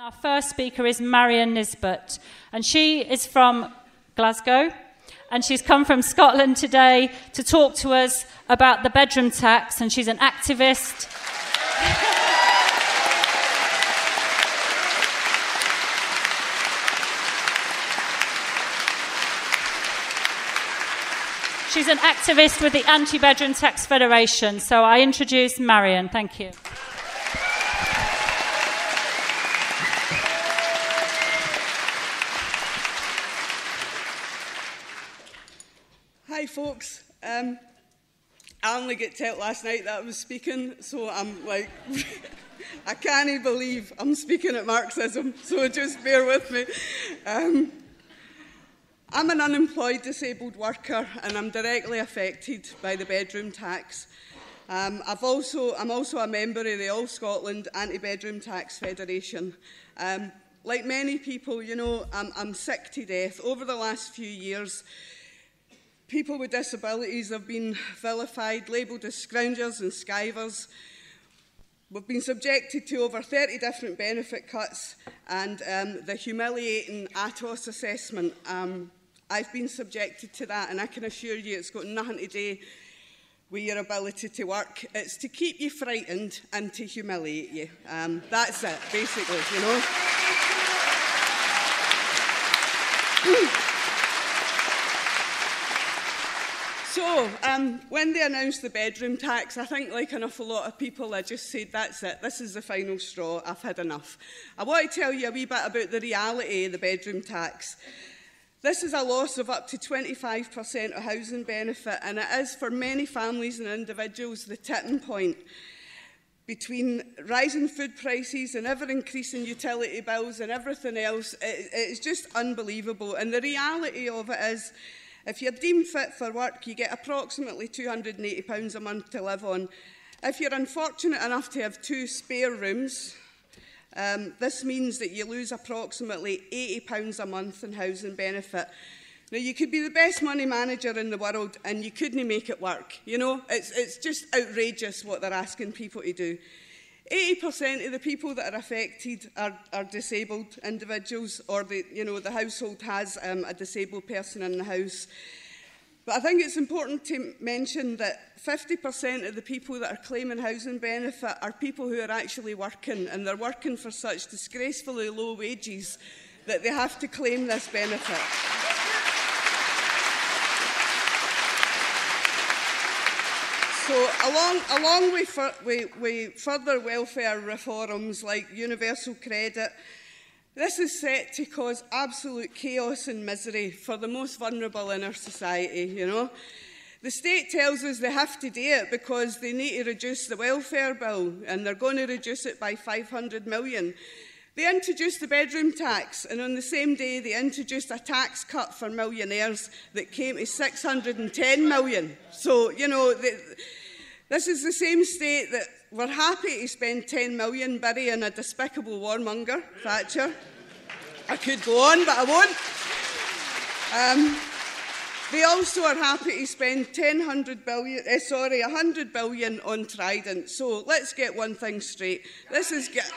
Our first speaker is Marian Nisbet, and she is from Glasgow, and she's come from Scotland today to talk to us about the bedroom tax, and she's an activist. She's an activist with the Anti Bedroom Tax Federation. So I introduce Marian. Thank you. Hi, folks. Um, I only get told last night that I was speaking, so I'm like, I can't believe I'm speaking at Marxism, so just bear with me. Um, I'm an unemployed disabled worker and I'm directly affected by the bedroom tax. Um, I've also, I'm also a member of the All Scotland Anti-Bedroom Tax Federation. Um, like many people, you know, I'm, I'm sick to death. Over the last few years, People with disabilities have been vilified, labelled as scroungers and skivers. We've been subjected to over 30 different benefit cuts and um, the humiliating ATOS assessment. Um, I've been subjected to that and I can assure you it's got nothing to do with your ability to work. It's to keep you frightened and to humiliate you. Um, that's it, basically, you know. So, um, when they announced the bedroom tax, I think, like an awful lot of people, I just said, that's it, this is the final straw, I've had enough. I want to tell you a wee bit about the reality of the bedroom tax. This is a loss of up to 25% of housing benefit, and it is for many families and individuals the tipping point between rising food prices and ever-increasing utility bills and everything else. It, it's just unbelievable. And the reality of it is If you're deemed fit for work, you get approximately £280 a month to live on. If you're unfortunate enough to have two spare rooms, um, this means that you lose approximately £80 a month in housing benefit. Now, you could be the best money manager in the world and you couldn't make it work. You know, it's, it's just outrageous what they're asking people to do. 80% of the people that are affected are, are disabled individuals or the, you know, the household has um, a disabled person in the house. But I think it's important to mention that 50% of the people that are claiming housing benefit are people who are actually working and they're working for such disgracefully low wages that they have to claim this benefit. So along, along with, with, with further welfare reforms like universal credit, this is set to cause absolute chaos and misery for the most vulnerable in our society, you know. The state tells us they have to do it because they need to reduce the welfare bill and they're going to reduce it by 500 million. They introduced the bedroom tax and on the same day they introduced a tax cut for millionaires that came to 610 million. So, you know, they, This is the same state that we're happy to spend 10 million burying a despicable warmonger, Thatcher. I could go on, but I won't. Um, they also are happy to spend 1000 billion, eh, sorry, 100 billion on Trident. So let's get one thing straight. This is get.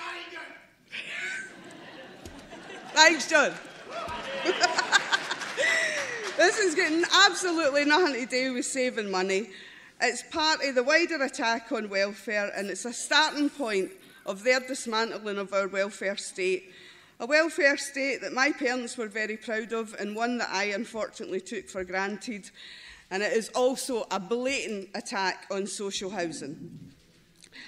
Thanks, John. this is getting absolutely nothing to do with saving money. It's part of the wider attack on welfare and it's a starting point of their dismantling of our welfare state. A welfare state that my parents were very proud of and one that I unfortunately took for granted. And it is also a blatant attack on social housing.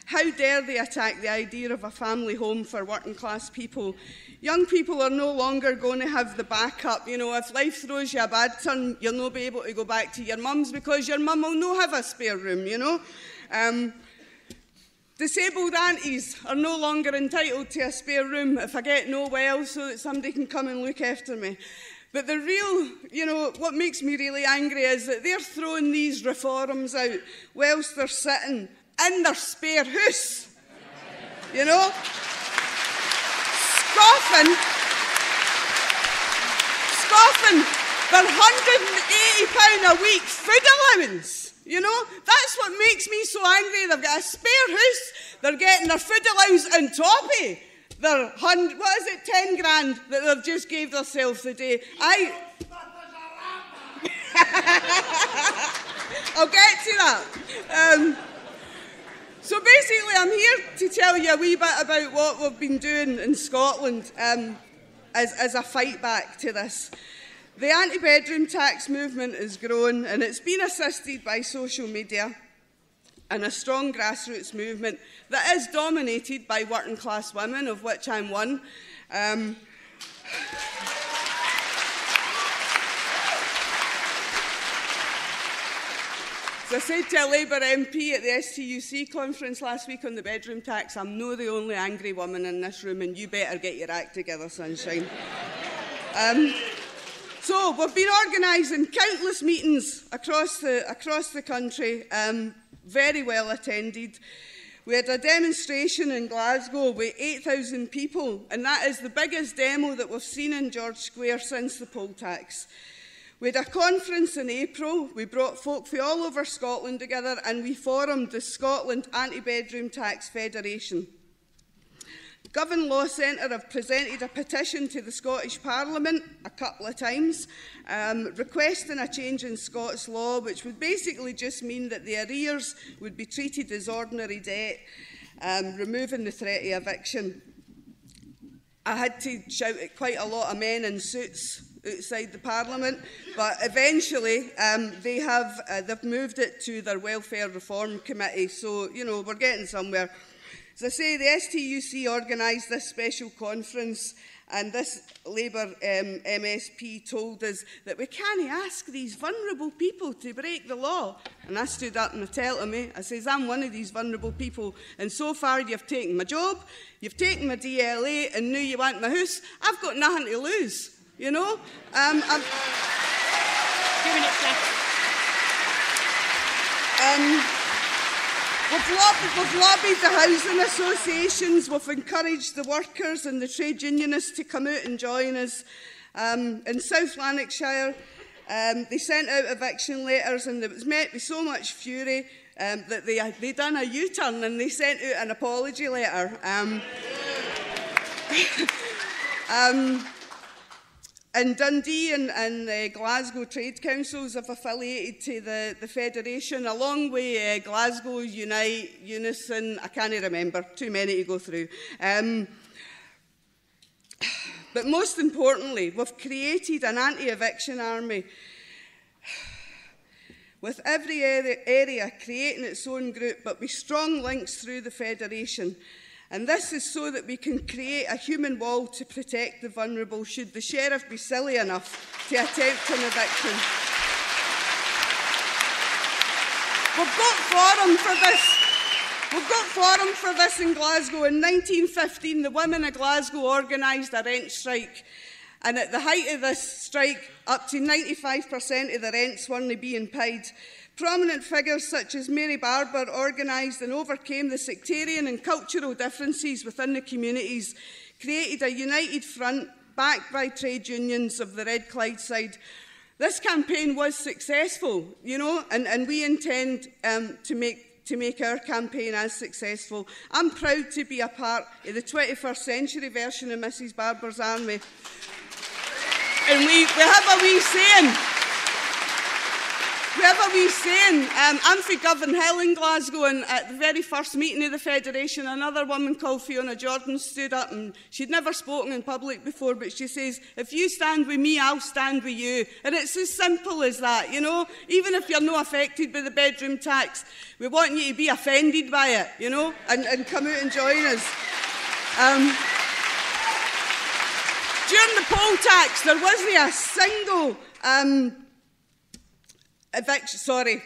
How dare they attack the idea of a family home for working class people Young people are no longer going to have the backup. You know, if life throws you a bad turn, you'll not be able to go back to your mum's because your mum will not have a spare room, you know. Um, Disabled aunties are no longer entitled to a spare room if I get no well so that somebody can come and look after me. But the real, you know, what makes me really angry is that they're throwing these reforms out whilst they're sitting in their spare house. You know? scoffing, scoffing their £180 a week food allowance. You know, that's what makes me so angry. They've got a spare house, they're getting their food allowance on top of their hundred, what is it, 10 grand that they've just gave themselves the day. I. I'll get to that. Um, So basically, I'm here to tell you a wee bit about what we've been doing in Scotland um, as, as a fight back to this. The anti-bedroom tax movement is growing and it's been assisted by social media and a strong grassroots movement that is dominated by working class women, of which I'm one. Um, As I said to a Labour MP at the STUC conference last week on the bedroom tax, I'm no the only angry woman in this room, and you better get your act together, sunshine. um, so we've been organising countless meetings across the, across the country, um, very well attended. We had a demonstration in Glasgow with 8,000 people, and that is the biggest demo that we've seen in George Square since the poll tax. We had a conference in April. We brought folk from all over Scotland together and we formed the Scotland Anti-Bedroom Tax Federation. Govan Law Centre have presented a petition to the Scottish Parliament a couple of times um, requesting a change in Scots law which would basically just mean that the arrears would be treated as ordinary debt, um, removing the threat of eviction. I had to shout at quite a lot of men in suits outside the Parliament, but eventually um, they have uh, they've moved it to their Welfare Reform Committee. So, you know, we're getting somewhere. As I say, the STUC organised this special conference and this Labour um, MSP told us that we can't ask these vulnerable people to break the law. And I stood up and I tell me, I says, I'm one of these vulnerable people. And so far you've taken my job, you've taken my DLA, and now you want my house. I've got nothing to lose. You know? Um, Two minutes left. Um, we've, lobbied, we've lobbied the housing associations, we've encouraged the workers and the trade unionists to come out and join us. Um, in South Lanarkshire, um, they sent out eviction letters and it was met with so much fury um, that they they done a U-turn and they sent out an apology letter. Um, um, And Dundee and, and uh, Glasgow trade councils have affiliated to the, the Federation, along with uh, Glasgow, Unite, Unison, I can't remember, too many to go through. Um, but most importantly, we've created an anti-eviction army with every area creating its own group, but with strong links through the Federation. And this is so that we can create a human wall to protect the vulnerable should the sheriff be silly enough to attempt an eviction. We've got forum for this. We've got forum for this in Glasgow. In 1915, the women of Glasgow organised a rent strike. And at the height of this strike, up to 95% of the rents weren't being paid. Prominent figures such as Mary Barbour organised and overcame the sectarian and cultural differences within the communities, created a united front backed by trade unions of the Red Clydeside. This campaign was successful, you know, and, and we intend um, to make to make our campaign as successful. I'm proud to be a part of the 21st century version of Mrs Barbour's Army. And we, we have a wee saying, we have a wee saying. Um, from Govanhill in Glasgow, and at the very first meeting of the Federation, another woman called Fiona Jordan stood up, and she'd never spoken in public before, but she says, if you stand with me, I'll stand with you. And it's as simple as that, you know? Even if you're not affected by the bedroom tax, we want you to be offended by it, you know, and, and come out and join us. Um, during the poll tax, there wasn't a single um, eviction, sorry,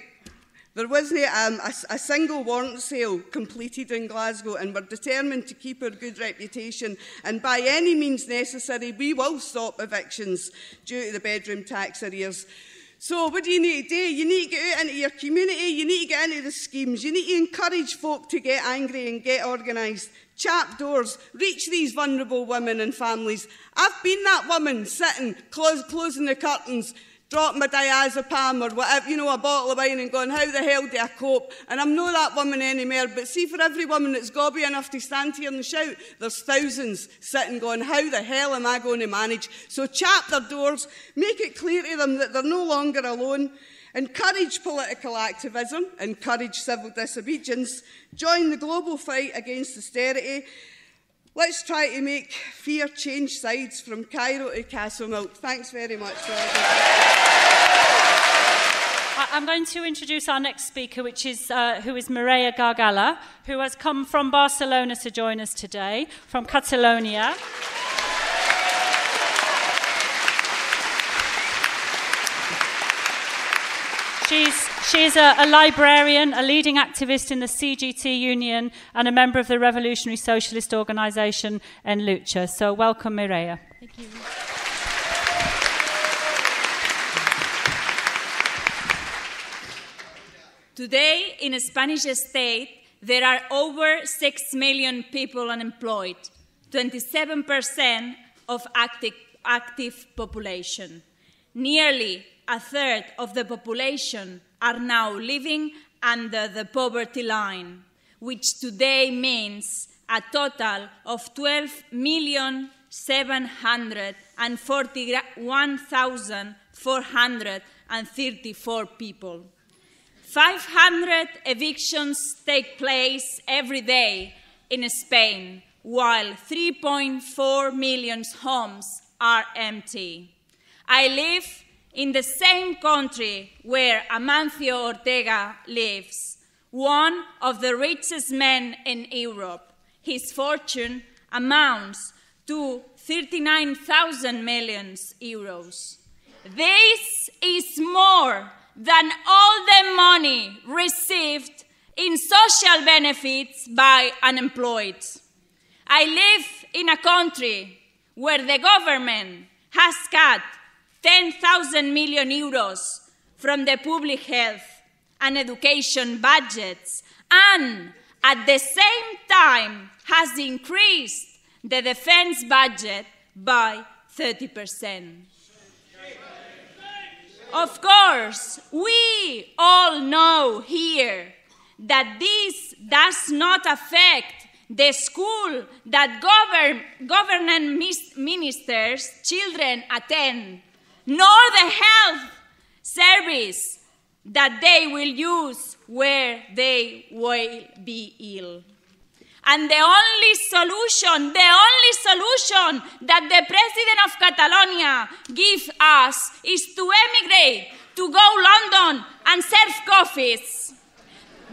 there wasn't um, a, a single warrant sale completed in Glasgow and we're determined to keep our good reputation and by any means necessary we will stop evictions due to the bedroom tax arrears. So what do you need to do? You need to get out into your community, you need to get into the schemes, you need to encourage folk to get angry and get organised. Chap doors, reach these vulnerable women and families. I've been that woman sitting, close, closing the curtains, drop my diazepam or whatever, you know, a bottle of wine and going, how the hell do I cope? And I'm not that woman anymore, but see, for every woman that's gobby enough to stand here and shout, there's thousands sitting going, how the hell am I going to manage? So chap their doors, make it clear to them that they're no longer alone, encourage political activism, encourage civil disobedience, join the global fight against austerity, Let's try to make fear change sides from Cairo to Castlemilk. Thanks very much. I'm going to introduce our next speaker, which is, uh, who is Mireia Gargallo, who has come from Barcelona to join us today, from Catalonia. She's, she's a, a, librarian, a leading activist in the CGT Union, and a member of the Revolutionary Socialist Organisation En Lucha. So, welcome, Mireia. Thank you. Today, in a Spanish state, there are over 6 million people unemployed, 27% of active, active population. Nearly a third of the population are now living under the poverty line, which today means a total of 12,741,434 people. 500 evictions take place every day in Spain, while 3.4 million homes are empty. I live in the same country where Amancio Ortega lives, one of the richest men in Europe. His fortune amounts to 39,000 million euros. This is more than all the money received in social benefits by unemployed. I live in a country where the government has cut 10,000 million euros from the public health and education budgets, and at the same time has increased the defense budget by 30%. Of course, we all know here that this does not affect the school that govern, government ministers' children attend nor the health service that they will use where they will be ill. And the only solution, the only solution that the president of Catalonia gives us is to emigrate, to go London and serve coffees.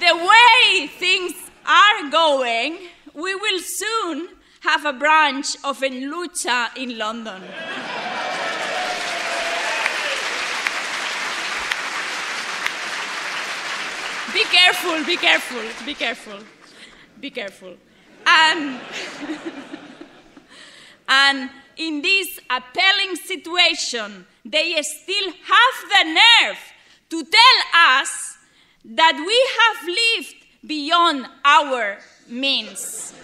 The way things are going, we will soon have a branch of En Lucha in London. Be careful, be careful, be careful, be careful. And, and in this appalling situation, they still have the nerve to tell us that we have lived beyond our means.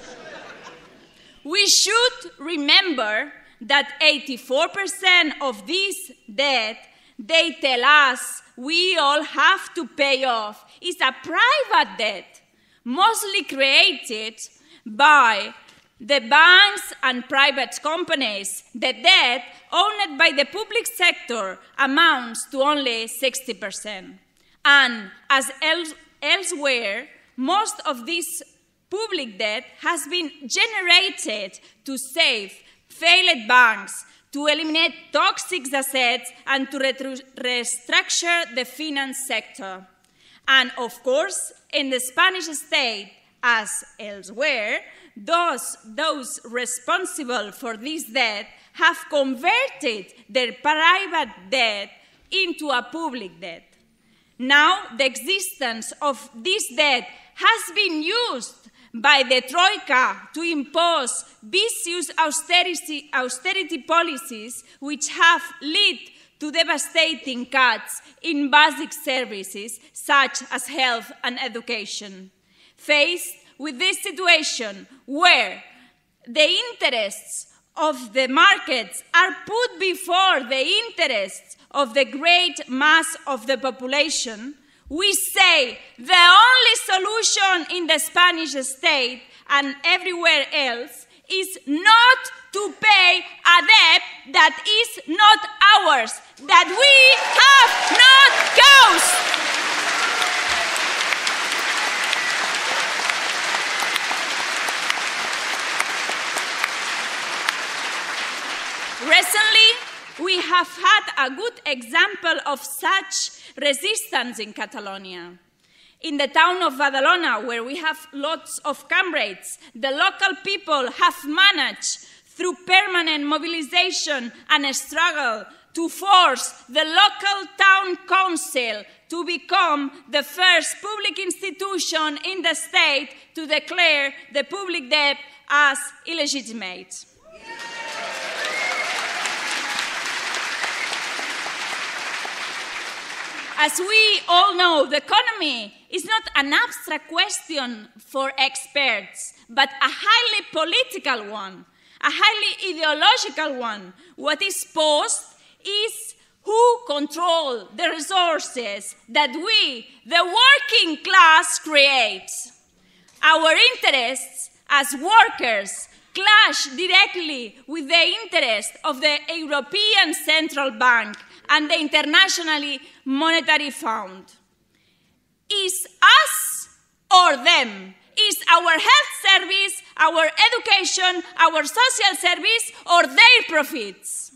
We should remember that 84% of this debt they tell us we all have to pay off is a private debt, mostly created by the banks and private companies. The debt owned by the public sector amounts to only 60%. And as else elsewhere, most of this public debt has been generated to save failed banks to eliminate toxic assets and to restructure the finance sector. And of course, in the Spanish state, as elsewhere, those, those responsible for this debt have converted their private debt into a public debt. Now, the existence of this debt has been used by the Troika to impose vicious austerity, austerity policies which have led to devastating cuts in basic services such as health and education. Faced with this situation where the interests of the markets are put before the interests of the great mass of the population, we say the only solution in the Spanish state and everywhere else is not to pay a debt that is not ours, that we have not caused. Recently, we have had a good example of such resistance in Catalonia. In the town of Badalona, where we have lots of comrades, the local people have managed, through permanent mobilization and a struggle, to force the local town council to become the first public institution in the state to declare the public debt as illegitimate. As we all know, the economy is not an abstract question for experts, but a highly political one, a highly ideological one. What is posed is who control the resources that we, the working class, create. Our interests as workers clash directly with the interests of the European Central Bank and the Internationally Monetary Fund. Is us or them? Is our health service, our education, our social service, or their profits?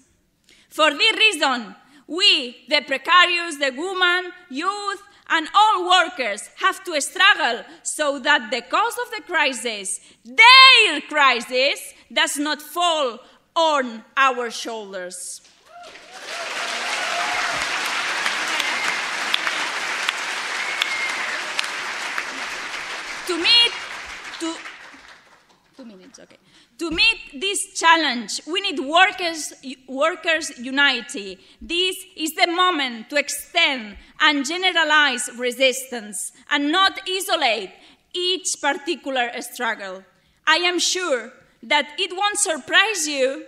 For this reason, we, the precarious, the women, youth, and all workers have to struggle so that the cause of the crisis, their crisis, does not fall on our shoulders. To meet to two minutes okay. To meet this challenge we need workers workers unity. This is the moment to extend and generalize resistance and not isolate each particular struggle. I am sure that it won't surprise you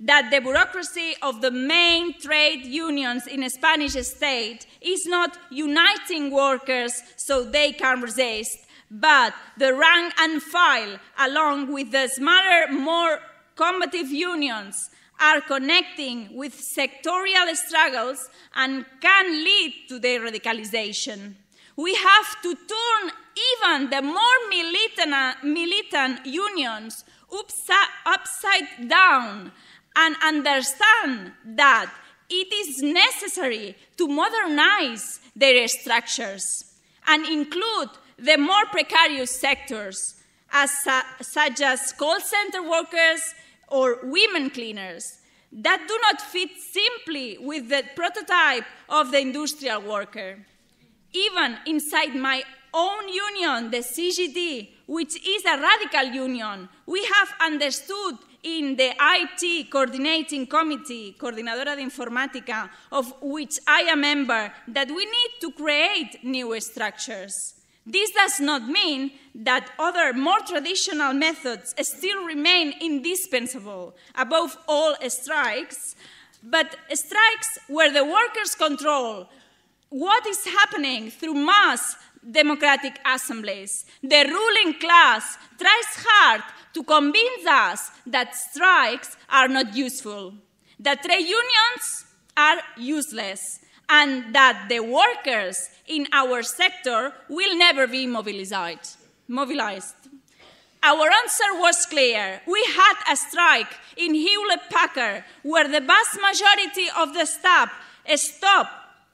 that the bureaucracy of the main trade unions in a Spanish state is not uniting workers so they can resist, but the rank and file, along with the smaller, more combative unions, are connecting with sectorial struggles and can lead to their radicalization. We have to turn even the more militant, militant unions upside, upside down and understand that it is necessary to modernize their structures and include the more precarious sectors, as, uh, such as call center workers or women cleaners, that do not fit simply with the prototype of the industrial worker. Even inside my own union, the CGT, which is a radical union, we have understood in the IT coordinating committee, Coordinadora de Informática, of which I am a member, that we need to create new structures. This does not mean that other more traditional methods still remain indispensable, above all strikes, but strikes where the workers control what is happening through mass democratic assemblies. The ruling class tries hard to convince us that strikes are not useful, that trade unions are useless, and that the workers in our sector will never be mobilized. mobilized. Our answer was clear. We had a strike in Hewlett Packard where the vast majority of the staff stopped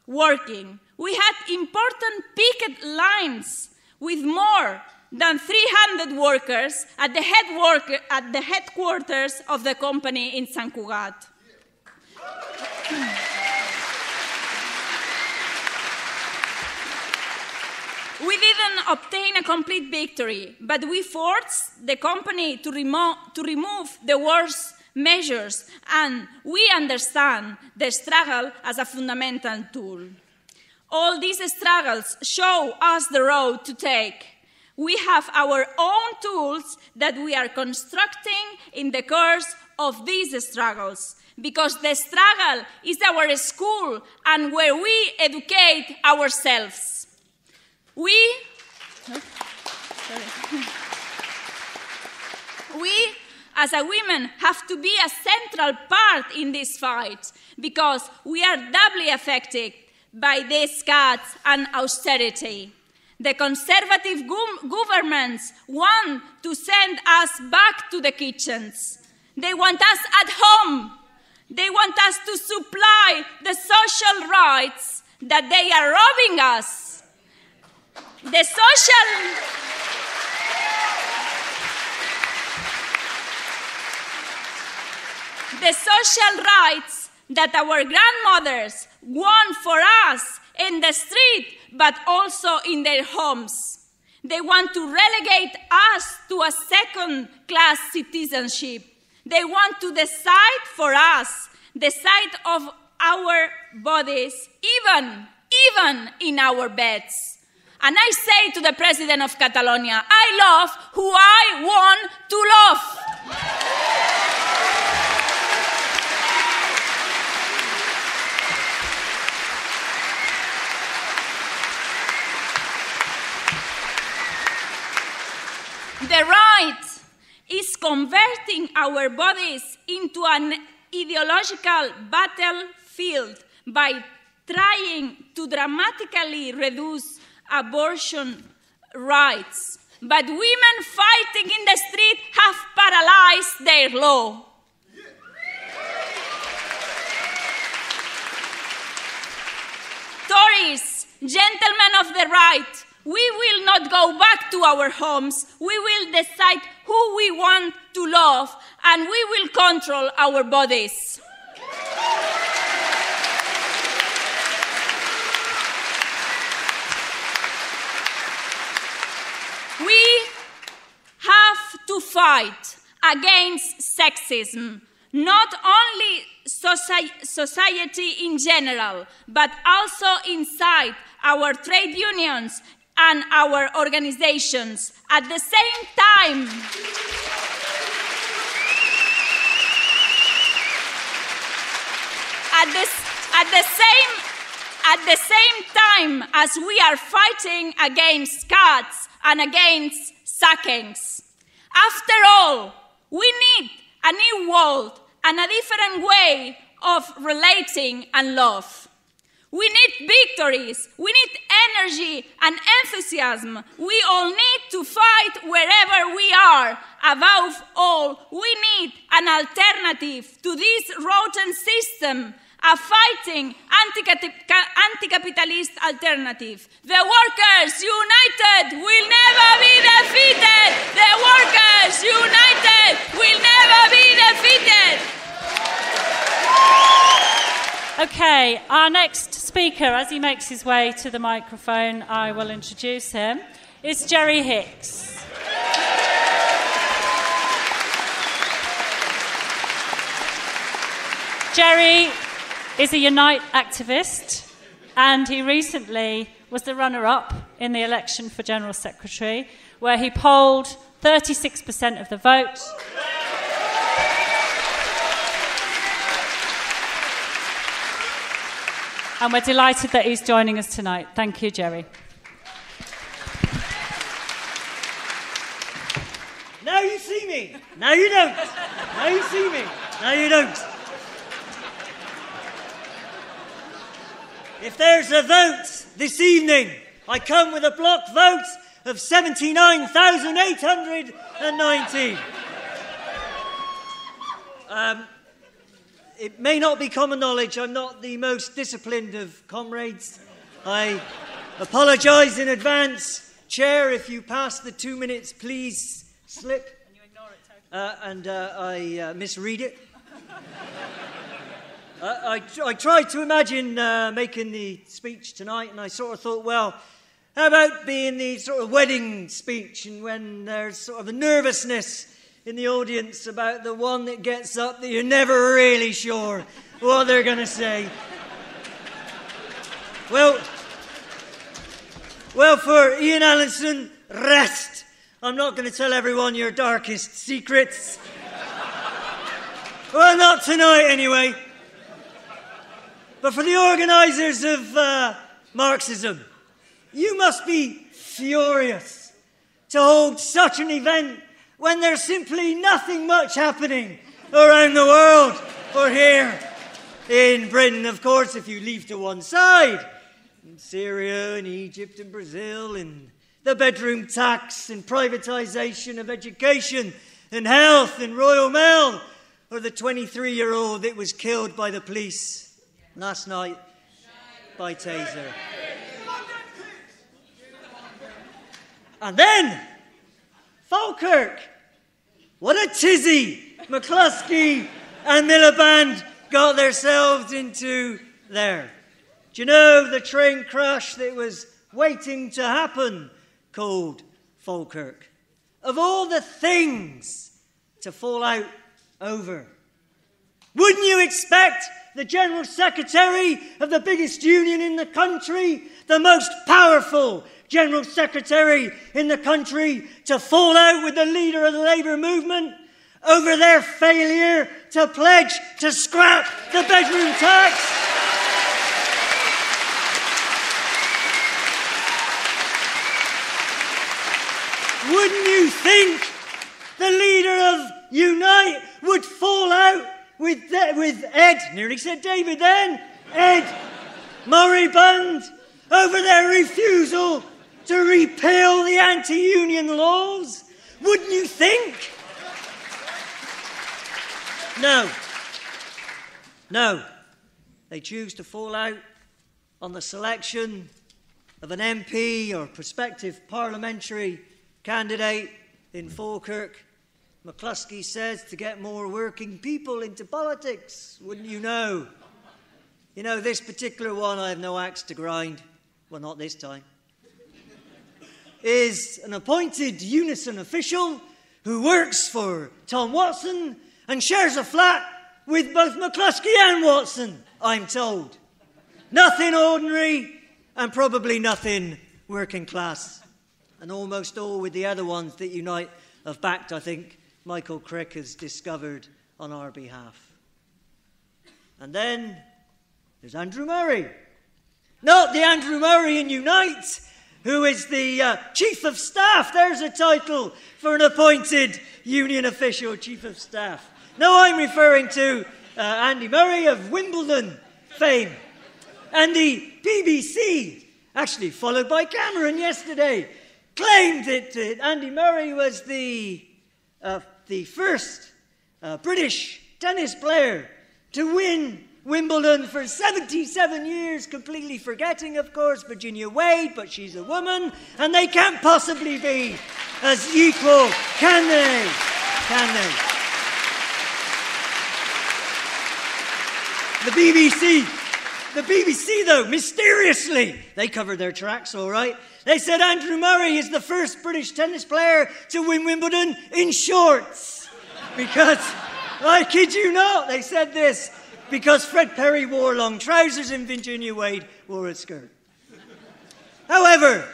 working. We had important picket lines with more than 300 workers at the, worker, at the headquarters of the company in Sant Cugat. We didn't obtain a complete victory, but we forced the company to, remo- to remove the worst measures, and we understand the struggle as a fundamental tool. All these struggles show us the road to take. We have our own tools that we are constructing in the course of these struggles because the struggle is our school and where we educate ourselves. We, we as a women have to be a central part in this fight because we are doubly affected by these cuts and austerity. The conservative go- governments want to send us back to the kitchens. They want us at home. They want us to supply the social rights that they are robbing us. The social. the social rights that our grandmothers won for us in the street, but also in their homes. They want to relegate us to a second class citizenship. They want to decide for us, decide of our bodies, even, even in our beds. And I say to the president of Catalonia, I love who I want to love. The right is converting our bodies into an ideological battlefield by trying to dramatically reduce abortion rights. But women fighting in the street have paralyzed their law. Tories, gentlemen of the right, we will not go back to our homes. We will decide who we want to love, and we will control our bodies. We have to fight against sexism, not only society in general, but also inside our trade unions and our organizations. At the same time, at, this, at the same at the same time as we are fighting against cuts and against sackings. After all, we need a new world and a different way of relating and love. We need victories. We need energy and enthusiasm. We all need to fight wherever we are. Above all, we need an alternative to this rotten system, a fighting anti capitalist alternative. The workers united will never be defeated. The workers united will never be defeated. Okay, our next speaker, as he makes his way to the microphone, I will introduce him, is Jerry Hicks. Jerry is a Unite activist, and he recently was the runner up in the election for General Secretary, where he polled 36% of the vote. And we're delighted that he's joining us tonight. Thank you, Jerry. Now you see me. Now you don't. Now you see me. Now you don't. If there's a vote this evening, I come with a block vote of 79,819. Um, it may not be common knowledge I'm not the most disciplined of comrades. I apologise in advance. Chair, if you pass the two minutes, please slip. And you ignore it totally. Uh, and uh, I uh, misread it. Uh, I, I, tried to imagine uh, making the speech tonight, and I sort of thought, well, how about being the sort of wedding speech, and when there's sort of a nervousness in the audience about the one that gets up that you're never really sure what they're going to say. Well, well, for Ian Allinson, rest. I'm not going to tell everyone your darkest secrets. Well, not tonight, anyway. But for the organisers of uh, Marxism, you must be furious to hold such an event when there's simply nothing much happening around the world or here in Britain, of course, if you leave to one side. In Syria and Egypt and Brazil and the bedroom tax and privatisation of education and health and Royal Mail or the 23 year old that was killed by the police last night by taser. And then, Falkirk. What a tizzy McCluskey and Miliband got themselves into there. Do you know the train crash that was waiting to happen called Falkirk? Of all the things to fall out over. Wouldn't you expect the General Secretary of the biggest union in the country, the most powerful General Secretary in the country, to fall out with the leader of the Labour movement over their failure to pledge to scrap the bedroom tax? Wouldn't you think the leader of Unite would fall out with, with Ed, nearly said David then, Ed Miliband, over their refusal to repeal the anti union laws? Wouldn't you think? No. No. They choose to fall out on the selection of an MP or prospective parliamentary candidate in Falkirk. McCluskey says to get more working people into politics, wouldn't you know? You know, this particular one, I have no axe to grind. Well, not this time. Is an appointed Unison official who works for Tom Watson and shares a flat with both McCluskey and Watson, I'm told. Nothing ordinary and probably nothing working class. And almost all with the other ones that Unite have backed, I think, Michael Crick has discovered on our behalf. And then there's Andrew Murray. Not the Andrew Murray in Unite, who is the uh, Chief of Staff. There's a title for an appointed union official, Chief of Staff. No, I'm referring to uh, Andy Murray of Wimbledon fame. And the BBC, actually followed by Cameron yesterday, claimed that uh, Andy Murray was the, uh, the first uh, British tennis player to win Wimbledon for 77 years, completely forgetting, of course, Virginia Wade, but she's a woman, and they can't possibly be as equal, can they? Can they? The BBC, the BBC, though, mysteriously, they covered their tracks all right. They said Andrew Murray is the first British tennis player to win Wimbledon in shorts. Because, I kid you not, they said this because Fred Perry wore long trousers and Virginia Wade wore a skirt. However,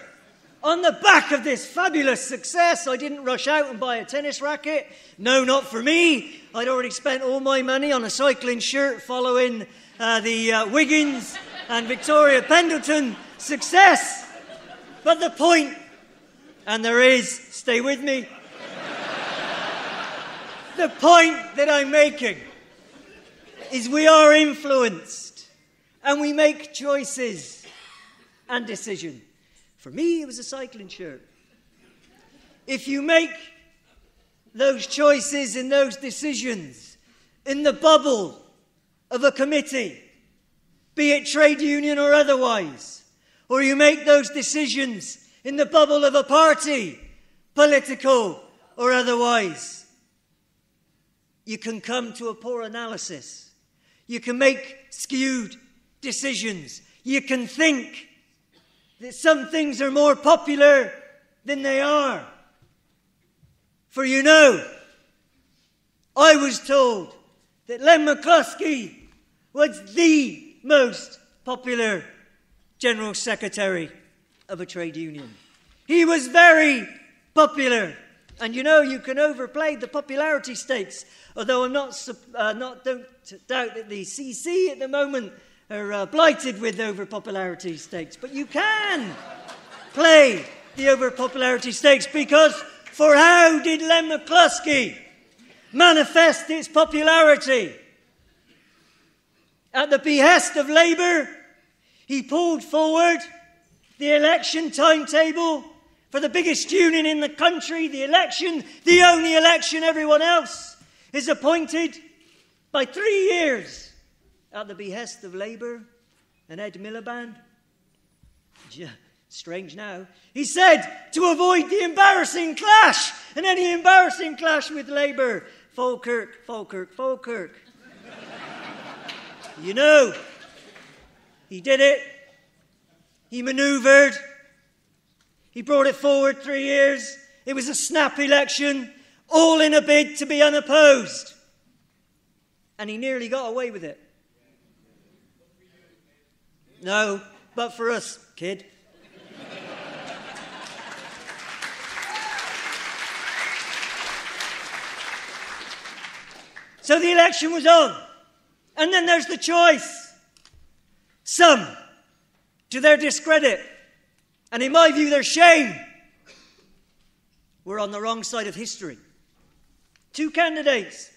on the back of this fabulous success, I didn't rush out and buy a tennis racket. No, not for me. I'd already spent all my money on a cycling shirt following uh, the uh, Wiggins and Victoria Pendleton success. But the point, and there is, stay with me, the point that I'm making is we are influenced and we make choices and decisions. For me, it was a cycling shirt. If you make those choices and those decisions in the bubble of a committee, be it trade union or otherwise, or you make those decisions in the bubble of a party, political or otherwise, you can come to a poor analysis. You can make skewed decisions. You can think that some things are more popular than they are. For you know, I was told that Len McCluskey was the most popular General Secretary of a trade union. He was very popular And you know, you can overplay the popularity stakes, although I'm not, uh, not don't doubt that the CC at the moment are uh, blighted with overpopularity stakes. But you can play the overpopularity stakes because for how did Len McCluskey manifest its popularity? At the behest of Labour, he pulled forward the election timetable for the biggest union in the country, the election, the only election everyone else is appointed by three years at the behest of Labour and Ed Miliband. Strange now. He said to avoid the embarrassing clash and any embarrassing clash with Labour. Falkirk, Falkirk, Falkirk. you know, he did it. He manoeuvred. He brought it forward three years. It was a snap election, all in a bid to be unopposed. And he nearly got away with it. No, but for us, kid. so the election was on. And then there's the choice. Some, to their discredit, and in my view, their shame, We're on the wrong side of history. Two candidates.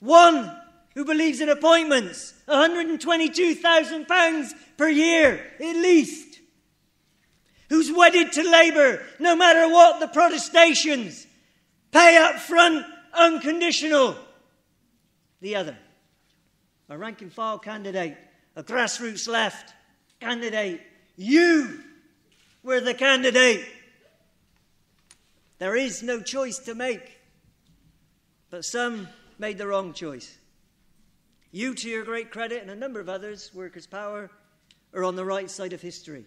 One who believes in appointments, £122,000 per year at least, who's wedded to Labour no matter what the protestations, pay up front, unconditional. The other, a rank and file candidate, a grassroots left candidate. You were the candidate. There is no choice to make, but some made the wrong choice. You, to your great credit, and a number of others, Workers' Power, are on the right side of history.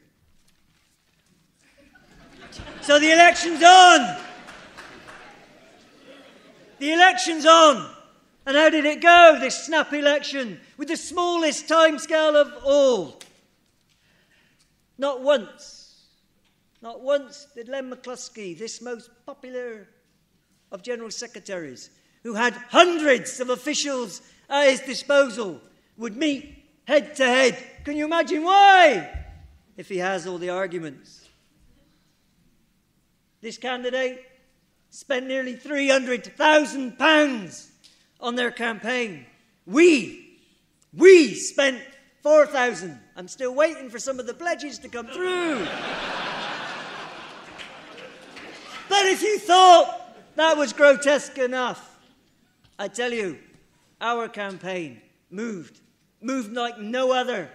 so the election's on! The election's on! And how did it go, this snap election, with the smallest timescale of all? Not once, not once did Len McCluskey, this most popular of General Secretaries, who had hundreds of officials at his disposal would meet head to head. Can you imagine why? If he has all the arguments. This candidate spent nearly £300,000 on their campaign. We, we spent 4,000. I'm still waiting for some of the pledges to come through. But if you thought that was grotesque enough, I tell you, our campaign moved, moved like no other.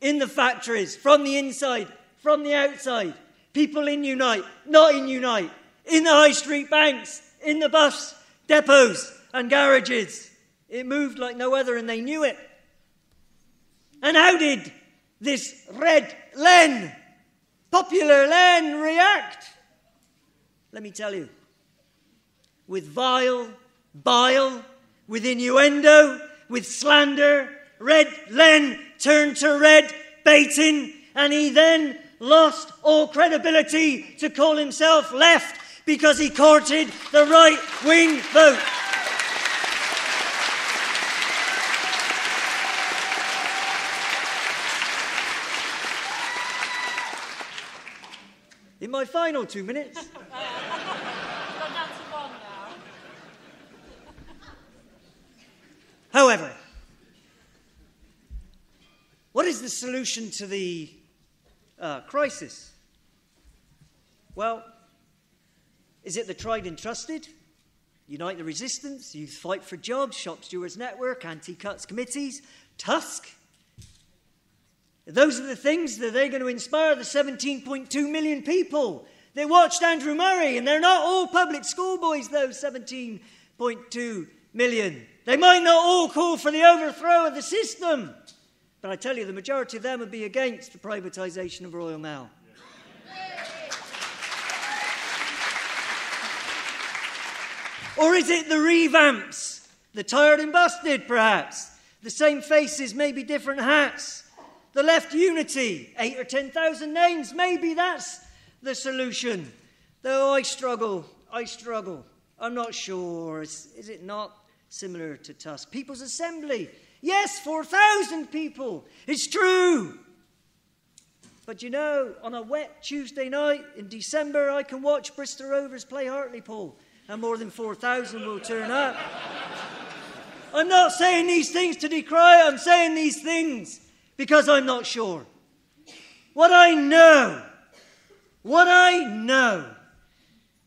In the factories, from the inside, from the outside, people in Unite, not in Unite, in the high street banks, in the bus depots and garages. It moved like no other, and they knew it. And how did this red Len, popular Len, react? Let me tell you. With vile, bile, with innuendo, with slander. Red Len turned to red baiting, and he then lost all credibility to call himself left because he courted the right wing vote. In my final two minutes, However, what is the solution to the uh, crisis? Well, is it the tried and trusted? Unite the Resistance, Youth Fight for Jobs, Shop Stewards Network, Anti Cuts Committees, TUSC? Those are the things that they're going to inspire the 17.2 million people. They watched Andrew Murray, and they're not all public schoolboys, those 17.2 million. They might not all call for the overthrow of the system, but I tell you, the majority of them would be against the privatisation of Royal Mail. Or is it the revamps? The tired and busted, perhaps? The same faces, maybe different hats? The left unity, eight or ten thousand names, maybe that's the solution. Though I struggle I struggle. I'm not sure. Is, is it not similar to TUSC? People's Assembly. Yes, 4,000 people. It's true. But you know, on a wet Tuesday night in December, I can watch Bristol Rovers play Hartlepool, and more than 4,000 will turn up. I'm not saying these things to decry, I'm saying these things because I'm not sure. What I know, what I know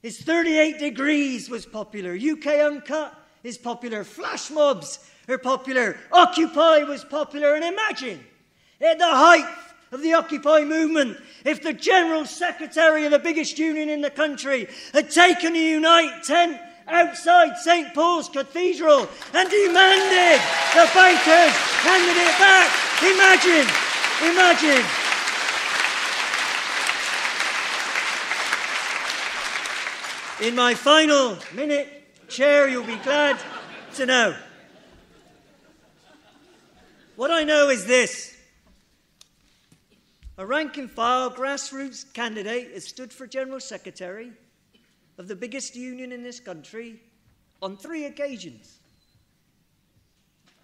is 38 Degrees was popular, UK Uncut is popular, Flash Mobs are popular, Occupy was popular, and imagine at the height of the Occupy movement, if the General Secretary of the biggest union in the country had taken a Unite tent outside St. Paul's Cathedral and demanded the bankers handed it back. Imagine, imagine. In my final minute, Chair, you'll be glad to know. What I know is this a rank and file grassroots candidate has stood for General Secretary of the biggest union in this country on three occasions.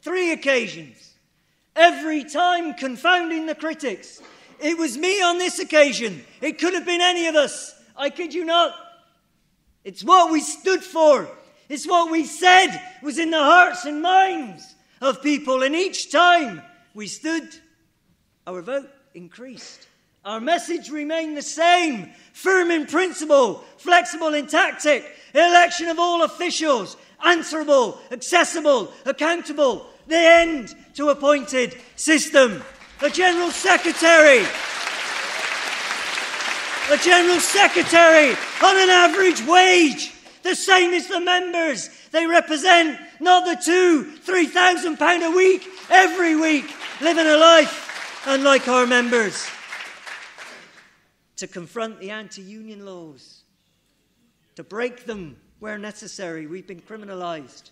Three occasions. Every time confounding the critics. It was me on this occasion. It could have been any of us. I kid you not. It's what we stood for. It's what we said was in the hearts and minds of people. And each time we stood, our vote increased. Our message remained the same firm in principle, flexible in tactic, election of all officials, answerable, accessible, accountable, the end to appointed system. A general secretary a general secretary on an average wage, the same is the members. They represent not the two, three thousand pound a week every week, living a life unlike our members. To confront the anti-union laws, to break them where necessary. We've been criminalised.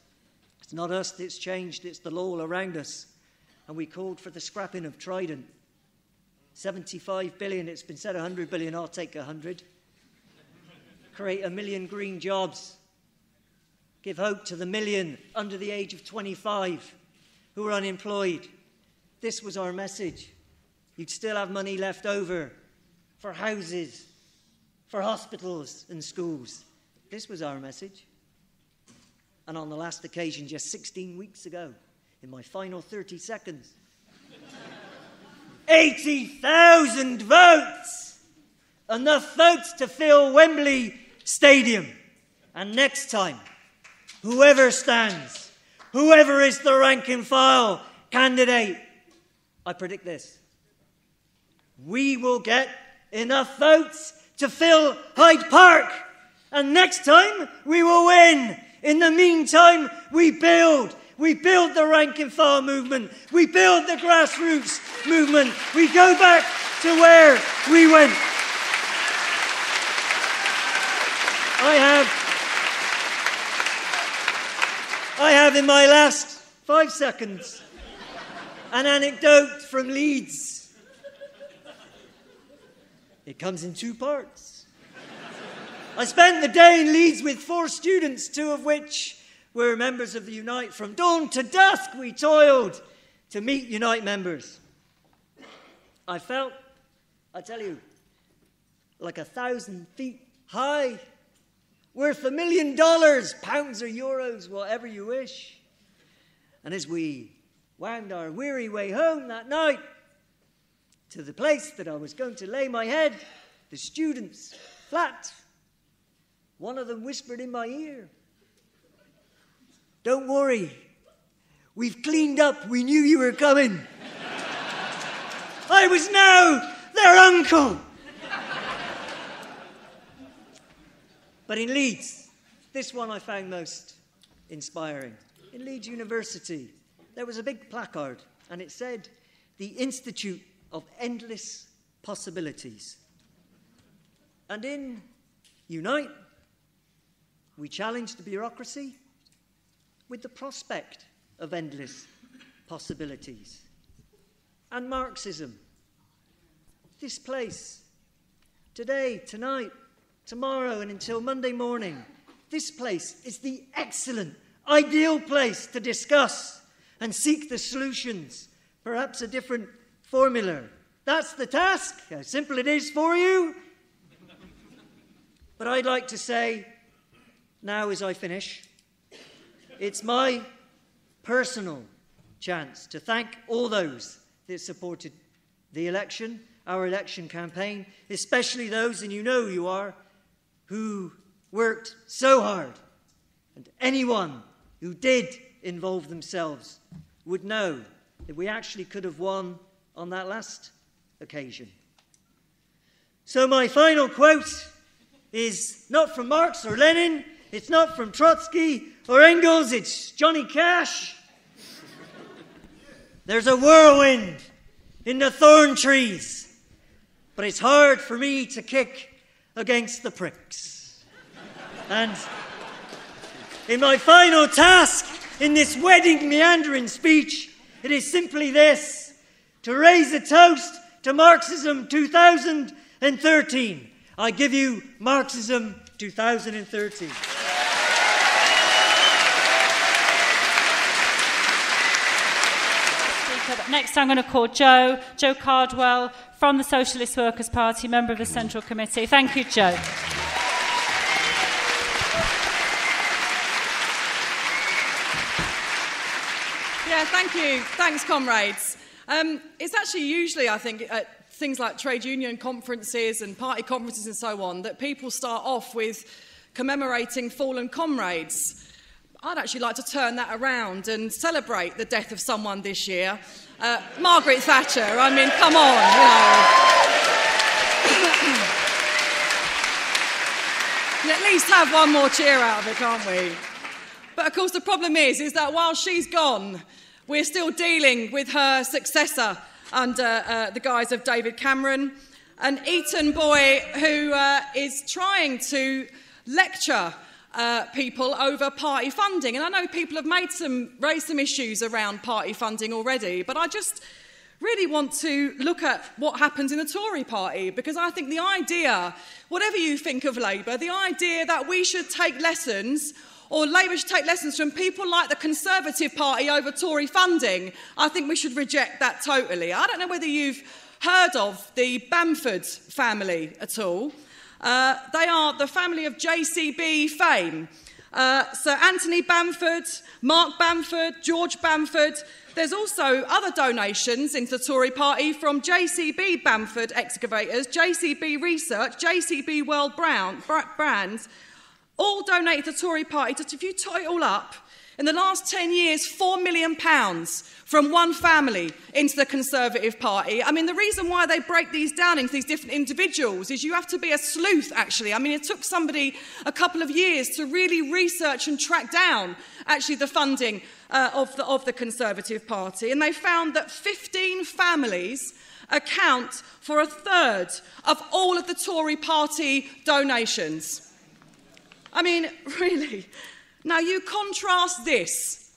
It's not us that's changed, it's the law around us. And we called for the scrapping of Trident. 75 billion, it's been said 100 billion, I'll take 100. Create a million green jobs. Give hope to the million under the age of 25 who are unemployed. This was our message. You'd still have money left over for houses, for hospitals and schools. This was our message. And on the last occasion, just 16 weeks ago, in my final 30 seconds, 80,000 votes. Enough votes to fill Wembley Stadium. And next time, whoever stands, whoever is the rank and file candidate, I predict this. We will get enough votes to fill Hyde Park. And next time, we will win. In the meantime, we build we build the rank and file movement. We build the grassroots movement. We go back to where we went. I have, I have in my last five seconds an anecdote from Leeds. It comes in two parts. I spent the day in Leeds with four students, two of which we're members of the Unite. From dawn to dusk, we toiled to meet Unite members. I felt, I tell you, like a thousand feet high, worth a million dollars, pounds or euros, whatever you wish. And as we wound our weary way home that night to the place that I was going to lay my head, the students, flat, one of them whispered in my ear, don't worry. We've cleaned up. We knew you were coming. I was now their uncle. But in Leeds, this one I found most inspiring. In Leeds University, there was a big placard, and it said, The Institute of Endless Possibilities. And in Unite, we challenged the bureaucracy with the prospect of endless possibilities. And Marxism. This place, today, tonight, tomorrow, and until Monday morning, this place is the excellent, ideal place to discuss and seek the solutions, perhaps a different formula. That's the task, how simple it is for you. But I'd like to say, now as I finish, it's my personal chance to thank all those that supported the election, our election campaign, especially those, and you know you are, who worked so hard. And anyone who did involve themselves would know that we actually could have won on that last occasion. So, my final quote is not from Marx or Lenin, it's not from Trotsky or Engels, it's Johnny Cash. There's a whirlwind in the thorn trees, but it's hard for me to kick against the pricks. And in my final task in this wedding meandering speech, it is simply this to raise a toast to Marxism 2013. I give you Marxism 2013. Next, I'm going to call Jo, Jo Cardwell from the Socialist Workers' Party, member of the Central Committee. Thank you, Jo. Yeah, thank you. Thanks, comrades. Um, it's actually usually, I think, at things like trade union conferences and party conferences and so on that people start off with commemorating fallen comrades. I'd actually like to turn that around and celebrate the death of someone this year. Uh, Margaret Thatcher, I mean, come on, you know. at least have one more cheer out of it, can't we? But of course, the problem is, is that while she's gone, we're still dealing with her successor under uh, the guise of David Cameron, an Eton boy who uh, is trying to lecture uh, people over party funding. And I know people have made some, raised some issues around party funding already, but I just really want to look at what happens in the Tory party because I think the idea, whatever you think of Labour, the idea that we should take lessons or Labour should take lessons from people like the Conservative Party over Tory funding, I think we should reject that totally. I don't know whether you've heard of the Bamford family at all. Uh, they are the family of JCB fame. Uh, Sir Anthony Bamford, Mark Bamford, George Bamford. There's also other donations into the Tory party from JCB Bamford Excavators, JCB Research, JCB World Brown, Brands, all donated to the Tory party. Just if you tie it all up, in the last 10 years, £4 million from one family into the Conservative Party. I mean, the reason why they break these down into these different individuals is you have to be a sleuth, actually. I mean, it took somebody a couple of years to really research and track down, actually, the funding uh, of, the, of the Conservative Party. And they found that 15 families account for a third of all of the Tory party donations. I mean, really. Now, you contrast this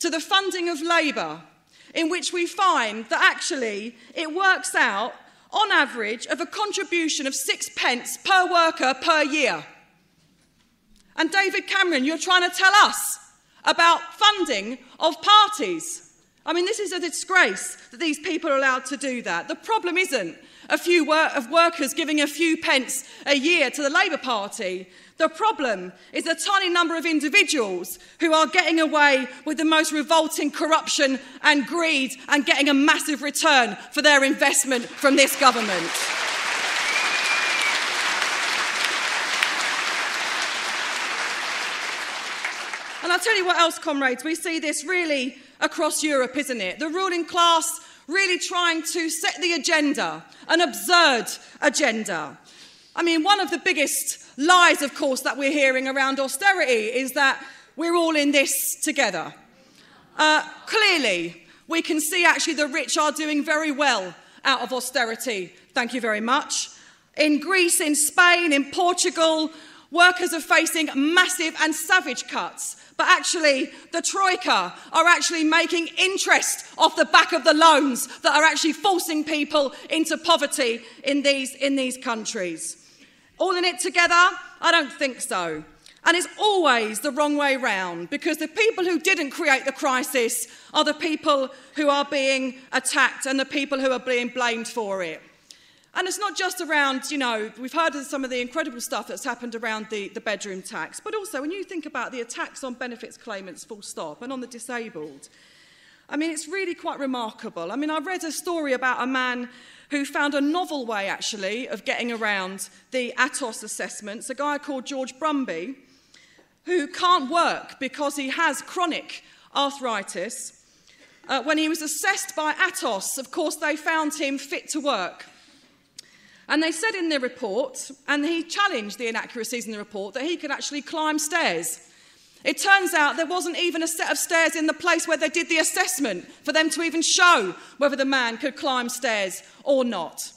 to the funding of Labour, in which we find that actually it works out on average of a contribution of six pence per worker per year. And David Cameron, you're trying to tell us about funding of parties. I mean, this is a disgrace that these people are allowed to do that. The problem isn't a few wor- of workers giving a few pence a year to the Labour Party. The problem is a tiny number of individuals who are getting away with the most revolting corruption and greed and getting a massive return for their investment from this government. And I'll tell you what else, comrades, we see this really across Europe, isn't it? The ruling class really trying to set the agenda, an absurd agenda. I mean, one of the biggest lies, of course, that we're hearing around austerity is that we're all in this together. Uh, clearly, we can see actually the rich are doing very well out of austerity. Thank you very much. In Greece, in Spain, in Portugal, workers are facing massive and savage cuts. But actually, the Troika are actually making interest off the back of the loans that are actually forcing people into poverty in these, in these countries. All in it together? I don't think so. And it's always the wrong way round because the people who didn't create the crisis are the people who are being attacked and the people who are being blamed for it. And it's not just around, you know, we've heard of some of the incredible stuff that's happened around the, the bedroom tax, but also when you think about the attacks on benefits claimants, full stop, and on the disabled, I mean, it's really quite remarkable. I mean, I read a story about a man who found a novel way, actually, of getting around the ATOS assessments, a guy called George Brumby, who can't work because he has chronic arthritis. Uh, when he was assessed by ATOS, of course, they found him fit to work. And they said in the report, and he challenged the inaccuracies in the report, that he could actually climb stairs. It turns out there wasn't even a set of stairs in the place where they did the assessment for them to even show whether the man could climb stairs or not.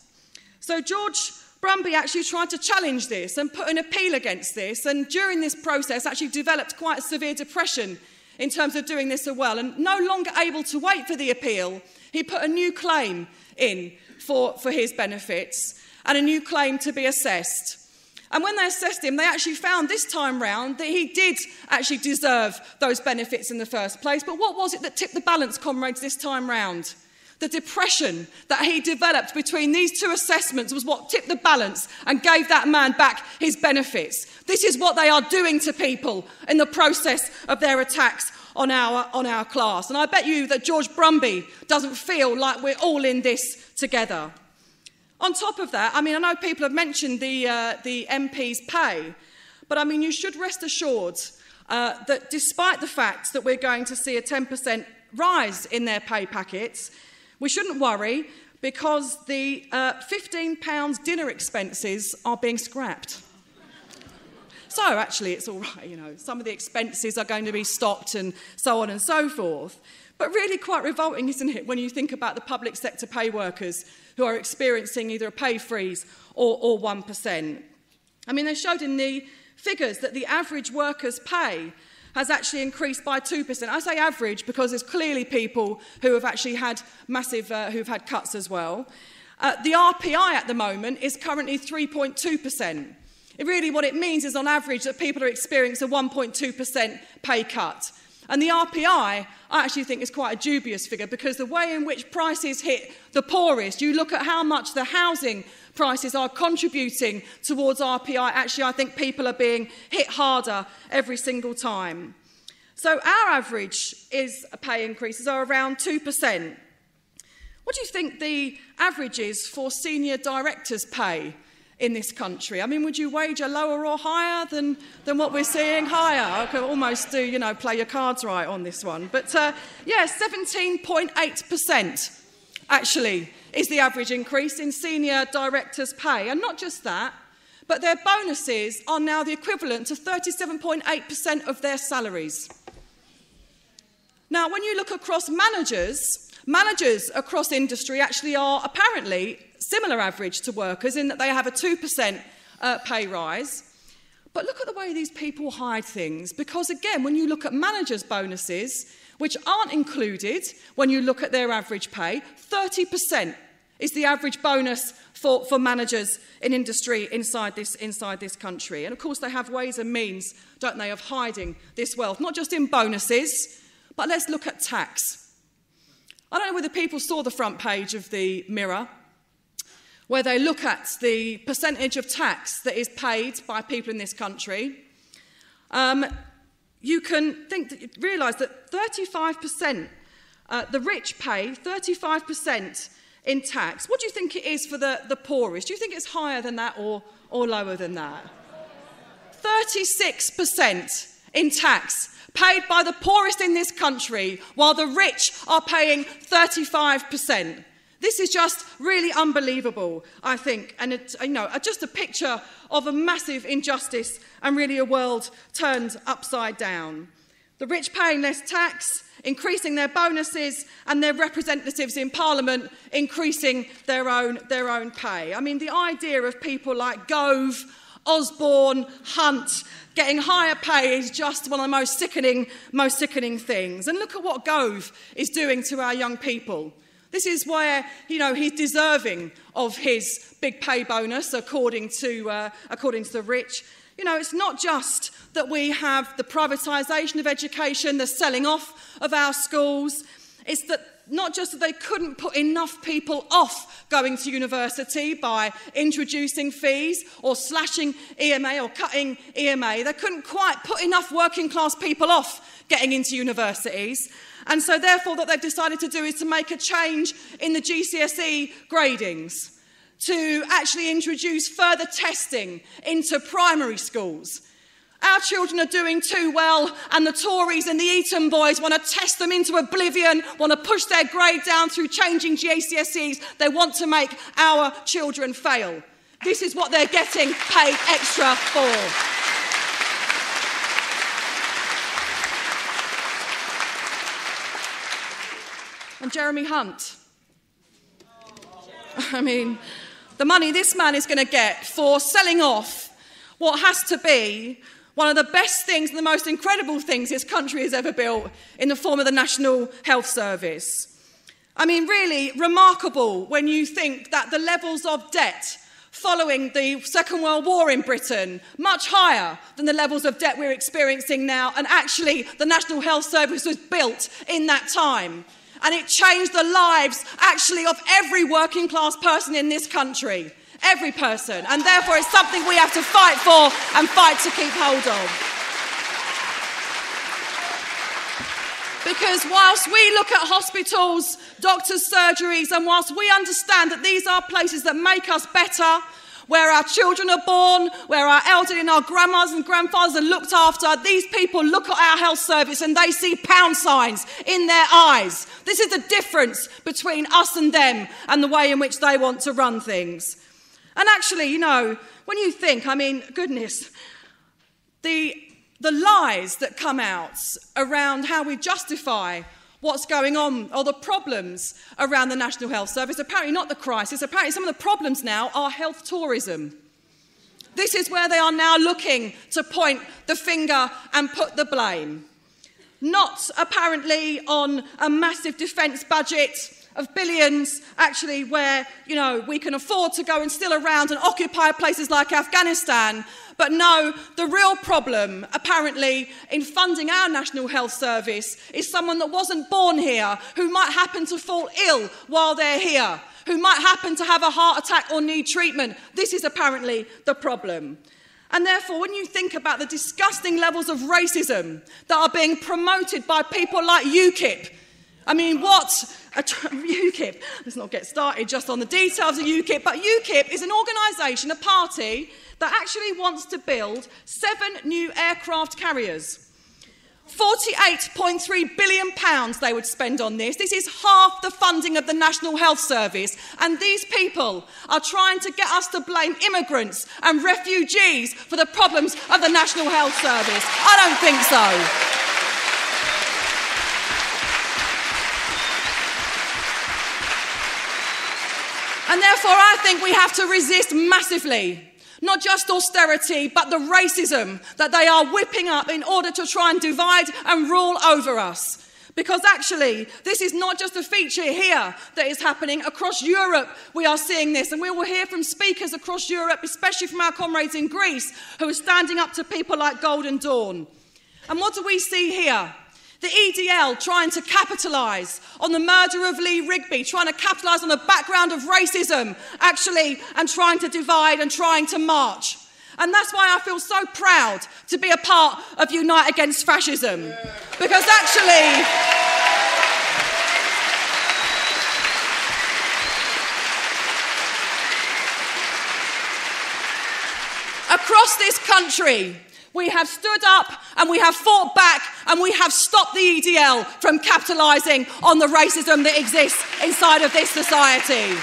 So George Brumby actually tried to challenge this and put an appeal against this, and during this process actually developed quite a severe depression in terms of doing this as well. And no longer able to wait for the appeal, he put a new claim in for, for his benefits and a new claim to be assessed. And when they assessed him, they actually found this time round that he did actually deserve those benefits in the first place. But what was it that tipped the balance, comrades, this time round? The depression that he developed between these two assessments was what tipped the balance and gave that man back his benefits. This is what they are doing to people in the process of their attacks on our, on our class. And I bet you that George Brumby doesn't feel like we're all in this together. On top of that, I mean, I know people have mentioned the, uh, the MP's pay, but I mean, you should rest assured uh, that despite the fact that we're going to see a 10% rise in their pay packets, we shouldn't worry because the uh, £15 dinner expenses are being scrapped. So actually, it's all right, you know, some of the expenses are going to be stopped and so on and so forth. But really quite revolting, isn't it, when you think about the public sector pay workers who are experiencing either a pay freeze or, or 1%. I mean, they showed in the figures that the average worker's pay has actually increased by 2%. I say average because there's clearly people who have actually had massive, uh, who've had cuts as well. Uh, the RPI at the moment is currently 3.2%. It really, what it means is on average that people are experiencing a 1.2% pay cut. And the RPI, I actually think, is quite a dubious figure because the way in which prices hit the poorest, you look at how much the housing prices are contributing towards RPI, actually, I think people are being hit harder every single time. So our average is pay increases are around 2%. What do you think the average is for senior directors' pay in this country? I mean, would you wager lower or higher than, than what we're seeing? Higher. I could almost do, you know, play your cards right on this one. But uh, yeah, 17.8% actually is the average increase in senior directors' pay. And not just that, but their bonuses are now the equivalent to 37.8% of their salaries. Now, when you look across managers, managers across industry actually are apparently similar average to workers in that they have a 2% uh, pay rise. But look at the way these people hide things, because again, when you look at managers' bonuses, which aren't included when you look at their average pay, 30% is the average bonus for, for managers in industry inside this, inside this country. And of course, they have ways and means, don't they, of hiding this wealth, not just in bonuses, but let's look at tax. I don't know whether people saw the front page of the Mirror where they look at the percentage of tax that is paid by people in this country, um, you can think that, realise that 35%, uh, the rich pay 35% in tax. What do you think it is for the, the poorest? Do you think it's higher than that or, or lower than that? 36% in tax paid by the poorest in this country, while the rich are paying 35%. This is just really unbelievable, I think, and it, you know, just a picture of a massive injustice and really a world turned upside down. The rich paying less tax, increasing their bonuses, and their representatives in Parliament increasing their own, their own pay. I mean, the idea of people like Gove, Osborne, Hunt getting higher pay is just one of the most sickening, most sickening things. And look at what Gove is doing to our young people. This is where, you know, he's deserving of his big pay bonus according to, uh, according to the rich. you know, it's not just that we have the privatisation of education, the selling off of our schools. It's that not just that they couldn't put enough people off going to university by introducing fees or slashing EMA or cutting EMA, they couldn't quite put enough working class people off getting into universities. And so, therefore, what they've decided to do is to make a change in the GCSE gradings, to actually introduce further testing into primary schools. Our children are doing too well, and the Tories and the Eton boys want to test them into oblivion, want to push their grade down through changing GCSEs. They want to make our children fail. This is what they're getting paid extra for. And Jeremy Hunt. I mean, the money this man is going to get for selling off what has to be one of the best things and the most incredible things this country has ever built in the form of the National Health Service. I mean, really remarkable when you think that the levels of debt following the Second World War in Britain, much higher than the levels of debt we're experiencing now, and actually the National Health Service was built in that time. And it changed the lives, actually, of every working class person in this country every person. And therefore, it's something we have to fight for and fight to keep hold of. Because whilst we look at hospitals, doctors' surgeries, and whilst we understand that these are places that make us better, where our children are born, where our elderly and our grandmas and grandfathers are looked after, these people look at our health service and they see pound signs in their eyes. This is the difference between us and them and the way in which they want to run things. And actually, you know, when you think, I mean, goodness, the, the lies that come out around how we justify what's going on or the problems around the National Health Service, apparently not the crisis, apparently some of the problems now are health tourism. This is where they are now looking to point the finger and put the blame. Not apparently on a massive defence budget of billions actually where you know we can afford to go and still around and occupy places like Afghanistan. But no the real problem apparently in funding our national health service is someone that wasn't born here who might happen to fall ill while they're here who might happen to have a heart attack or need treatment. This is apparently the problem. And therefore, when you think about the disgusting levels of racism that are being promoted by people like UKIP, I mean, what a UKIP, let's not get started just on the details of UKIP, but UKIP is an organisation, a party, that actually wants to build seven new aircraft carriers. 48.3 billion pounds they would spend on this. This is half the funding of the National Health Service. And these people are trying to get us to blame immigrants and refugees for the problems of the National Health Service. I don't think so. And therefore, I think we have to resist massively not just austerity, but the racism that they are whipping up in order to try and divide and rule over us. Because actually, this is not just a feature here that is happening. Across Europe, we are seeing this. And we will hear from speakers across Europe, especially from our comrades in Greece, who are standing up to people like Golden Dawn. And what do we see here? The EDL trying to capitalise on the murder of Lee Rigby, trying to capitalise on the background of racism, actually, and trying to divide and trying to march. And that's why I feel so proud to be a part of Unite Against Fascism. Because actually, across this country, we have stood up and we have fought back and we have stopped the EDL from capitalising on the racism that exists inside of this society.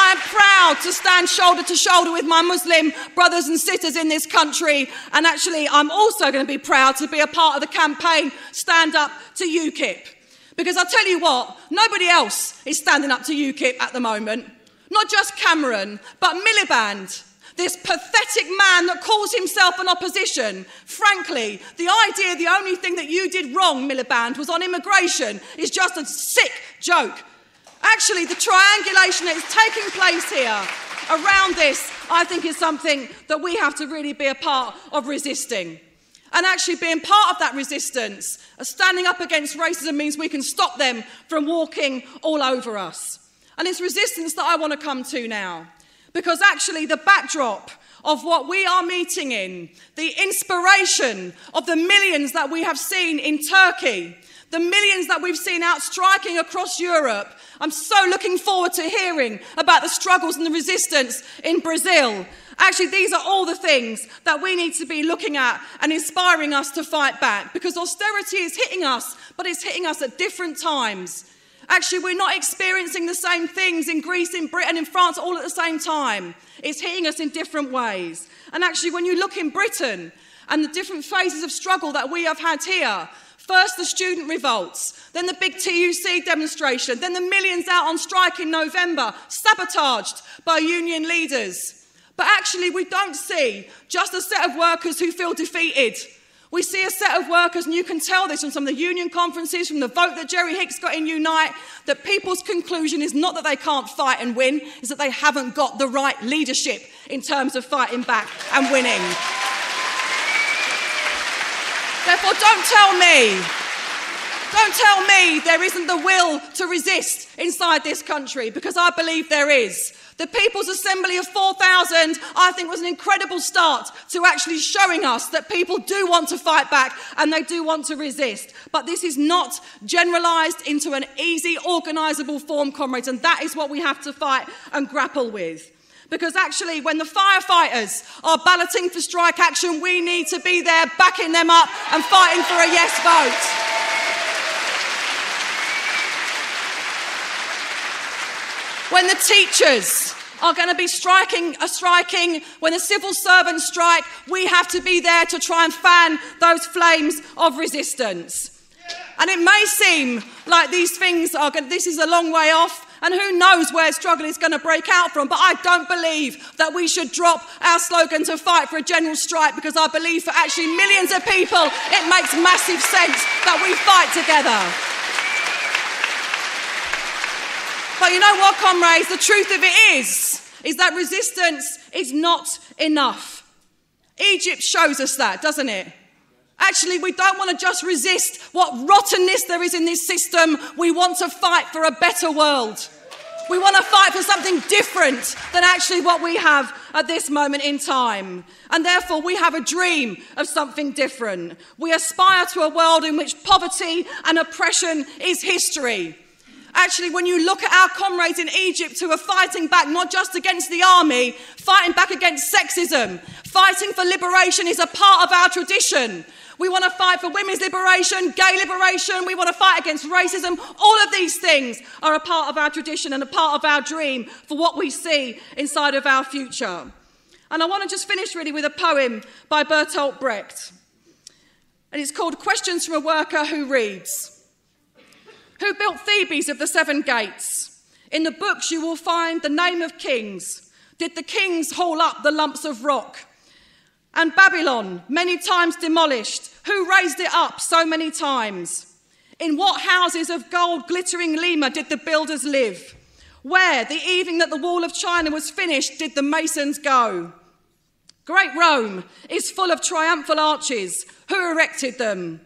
I am proud to stand shoulder to shoulder with my Muslim brothers and sisters in this country. And actually, I'm also going to be proud to be a part of the campaign Stand Up to UKIP. Because I'll tell you what, nobody else is standing up to UKIP at the moment. Not just Cameron, but Miliband this pathetic man that calls himself an opposition. Frankly, the idea the only thing that you did wrong, Miliband, was on immigration is just a sick joke. Actually, the triangulation that is taking place here around this I think is something that we have to really be a part of resisting. And actually, being part of that resistance, standing up against racism means we can stop them from walking all over us. And it's resistance that I want to come to now. Because actually, the backdrop of what we are meeting in, the inspiration of the millions that we have seen in Turkey, the millions that we've seen out striking across Europe. I'm so looking forward to hearing about the struggles and the resistance in Brazil. Actually, these are all the things that we need to be looking at and inspiring us to fight back because austerity is hitting us, but it's hitting us at different times. Actually, we're not experiencing the same things in Greece, in Britain, in France all at the same time. It's hitting us in different ways. And actually, when you look in Britain and the different phases of struggle that we have had here, First, the student revolts, then the big TUC demonstration, then the millions out on strike in November, sabotaged by union leaders. But actually, we don't see just a set of workers who feel defeated. We see a set of workers, and you can tell this from some of the union conferences, from the vote that Jerry Hicks got in Unite, that people's conclusion is not that they can't fight and win, is that they haven't got the right leadership in terms of fighting back and winning. Therefore, don't tell me, don't tell me there isn't the will to resist inside this country, because I believe there is. The People's Assembly of 4,000, I think, was an incredible start to actually showing us that people do want to fight back and they do want to resist. But this is not generalised into an easy, organisable form, comrades, and that is what we have to fight and grapple with. Because actually, when the firefighters are balloting for strike action, we need to be there backing them up and fighting for a yes vote. When the teachers are going to be striking, uh, striking, when the civil servants strike, we have to be there to try and fan those flames of resistance. And it may seem like these things are, going this is a long way off, and who knows where struggle is going to break out from. But I don't believe that we should drop our slogan to fight for a general strike because I believe for actually millions of people, it makes massive sense that we fight together. But you know what, comrades? The truth of it is, is that resistance is not enough. Egypt shows us that, doesn't it? Actually, we don't want to just resist what rottenness there is in this system. We want to fight for a better world. We want to fight for something different than actually what we have at this moment in time. And therefore, we have a dream of something different. We aspire to a world in which poverty and oppression is history. Actually, when you look at our comrades in Egypt who are fighting back not just against the army, fighting back against sexism, fighting for liberation is a part of our tradition. We want to fight for women's liberation, gay liberation. We want to fight against racism. All of these things are a part of our tradition and a part of our dream for what we see inside of our future. And I want to just finish really with a poem by Bertolt Brecht. And it's called Questions from a Worker Who Reads. Who built Thebes of the Seven Gates? In the books you will find the name of kings. Did the kings haul up the lumps of rock? And Babylon, many times demolished, who raised it up so many times? In what houses of gold glittering Lima did the builders live? Where, the evening that the wall of China was finished, did the masons go? Great Rome is full of triumphal arches. Who erected them?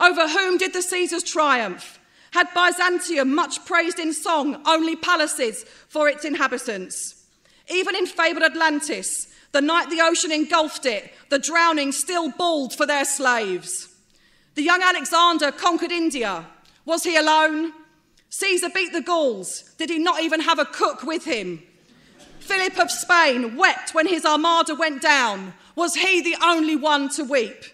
Over whom did the Caesars triumph? Had Byzantium much praised in song only palaces for its inhabitants? Even in fabled Atlantis, the night the ocean engulfed it, the drowning still bawled for their slaves. The young Alexander conquered India. Was he alone? Caesar beat the Gauls. Did he not even have a cook with him? Philip of Spain wept when his armada went down. Was he the only one to weep?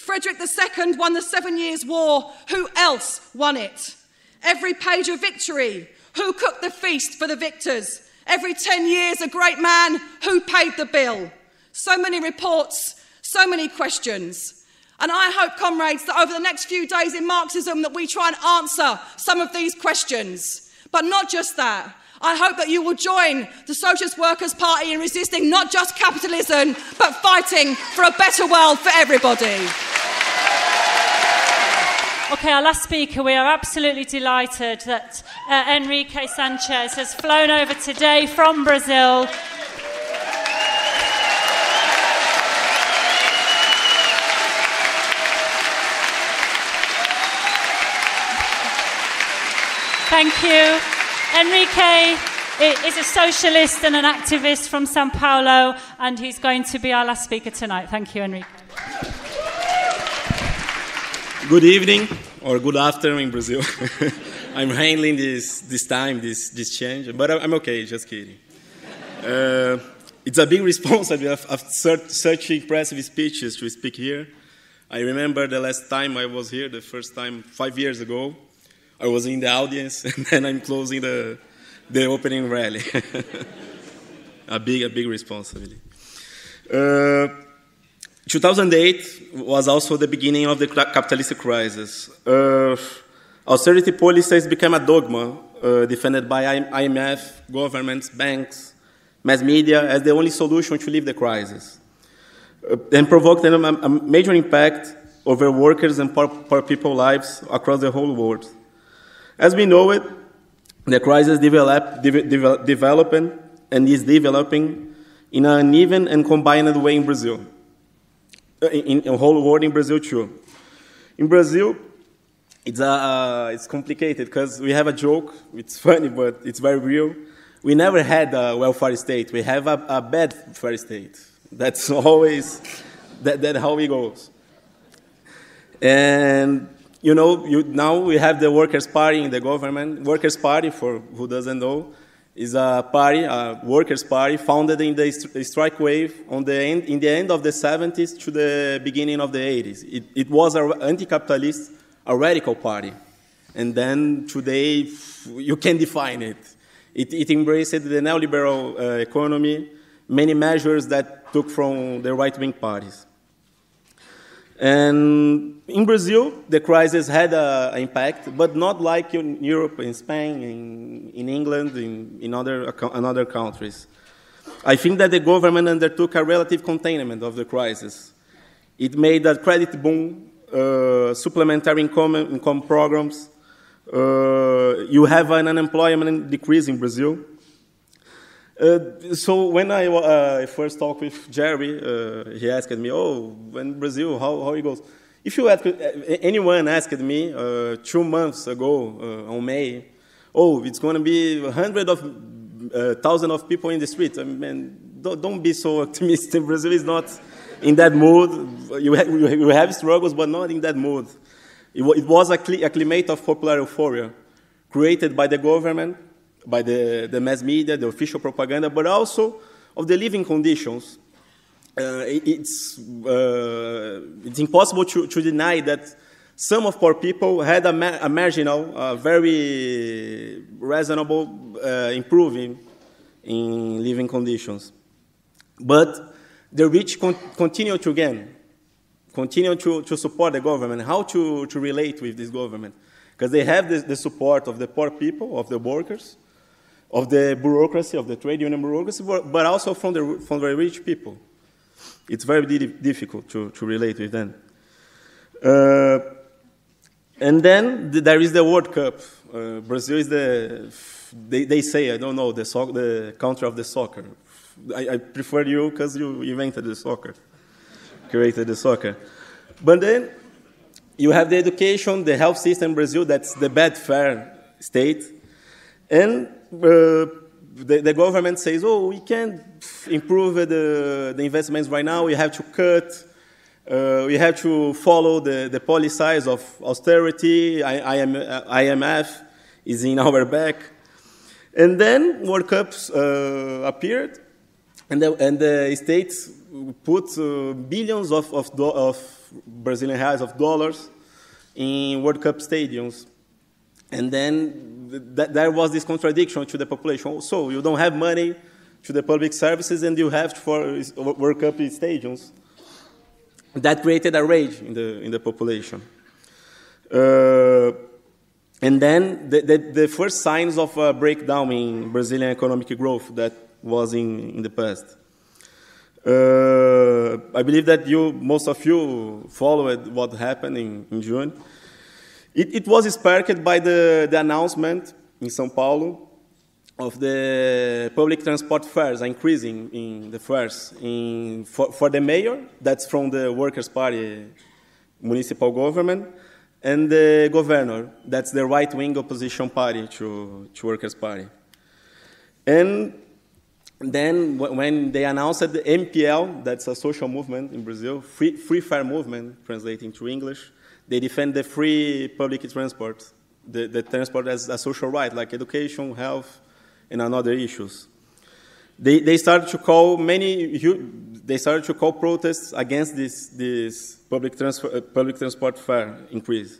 Frederick II won the Seven Years' War. Who else won it? Every page of victory. Who cooked the feast for the victors? Every 10 years, a great man who paid the bill. So many reports, so many questions. And I hope, comrades, that over the next few days in Marxism that we try and answer some of these questions. But not just that. I hope that you will join the Socialist Workers' Party in resisting not just capitalism, but fighting for a better world for everybody. Okay, our last speaker, we are absolutely delighted that uh, Henrique Sanchez has flown over today from Brazil. Thank you. Henrique is a socialist and an activist from Sao Paulo, and he's going to be our last speaker tonight. Thank you, Henrique. Good evening or good afternoon in Brazil. I'm handling this, this time, this, this change, but I'm okay, just kidding. Uh, it's a big responsibility after such impressive speeches to speak here. I remember the last time I was here, the first time five years ago. I was in the audience, and then I'm closing the, the opening rally. a big, a big responsibility. Uh, 2008 was also the beginning of the capitalist crisis. Uh, austerity policies became a dogma uh, defended by IMF, governments, banks, mass media as the only solution to leave the crisis, uh, and provoked a, major impact over workers and poor, poor people's lives across the whole world. As we know it, the crisis develop, de de developing and is developing in an uneven and combined way in Brazil, uh, in the whole world in Brazil too. In Brazil, it's, uh, it's complicated because we have a joke, it's funny, but it's very real we never had a welfare state. We have a, a bad welfare state. That's always that, that how it goes. And you know, you, now we have the Workers' Party in the government. Workers' Party, for who doesn't know, is a party, a workers' party, founded in the strike wave on the end, in the end of the 70s to the beginning of the 80s. It, it was an anti-capitalist, a radical party. And then today, you can define it. It, it embraced the neoliberal uh, economy, many measures that took from the right wing parties. And in Brazil, the crisis had an impact, but not like in Europe, in Spain, in, in England, in, in, other, in other countries. I think that the government undertook a relative containment of the crisis. It made a credit boom, uh, supplementary income, income programs, uh, you have an unemployment decrease in Brazil. Uh, so when I uh, first talked with Jerry, uh, he asked me, "Oh, in Brazil, how how it goes?" If you ask, uh, anyone asked me uh, two months ago on May, "Oh, it's going to be hundred of thousand of people in the street," I mean, don't, don't be so optimistic. Brazil is not in that mood. You, you have struggles, but not in that mood. It, was a climate of popular euphoria created by the government, by the, the mass media, the official propaganda, but also of the living conditions. Uh, it's, uh, it's impossible to, to, deny that some of poor people had a, ma a marginal, uh, very reasonable uh, improving in living conditions. But the rich con continue to gain continue to, to support the government, how to, to relate with this government. Because they have the, the support of the poor people, of the workers, of the bureaucracy, of the trade union bureaucracy, but also from the, from the rich people. It's very di difficult to, to relate with them. Uh, and then th there is the World Cup. Uh, Brazil is the, they, they say, I don't know, the, so the country of the soccer. I, I prefer you because you invented the soccer created the soccer. But then you have the education, the health system in Brazil, that's the bad fair state. And the, the, government says, oh, we can't improve the, the investments right now, we have to cut, uh, we have to follow the, the policies of austerity, I, IMF is in our back. And then World Cups uh, appeared, and the, and the states put uh, billions of, of, of, Brazilian reais, of dollars, in World Cup stadiums. And then th there was this contradiction to the population. So you don't have money to the public services and you have to for up Cup stadiums. That created a rage in the, in the population. Uh, and then the, the, the, first signs of a breakdown in Brazilian economic growth that was in, in the past. Uh, I believe that you, most of you followed what happened in, in June. It, it, was sparked by the, the announcement in São Paulo of the public transport fares increasing in the fares in, for, for the mayor, that's from the Workers' Party municipal government, and the governor, that's the right wing opposition party to, to Workers' Party. And then when they announced the MPL, that's a social movement in Brazil, free, free fare movement, translating to English, they defend the free public transport, the, the transport as a social right, like education, health, and other issues. They, they started to call many, they started to call protests against this, this public, transfer, uh, public transport fare increase.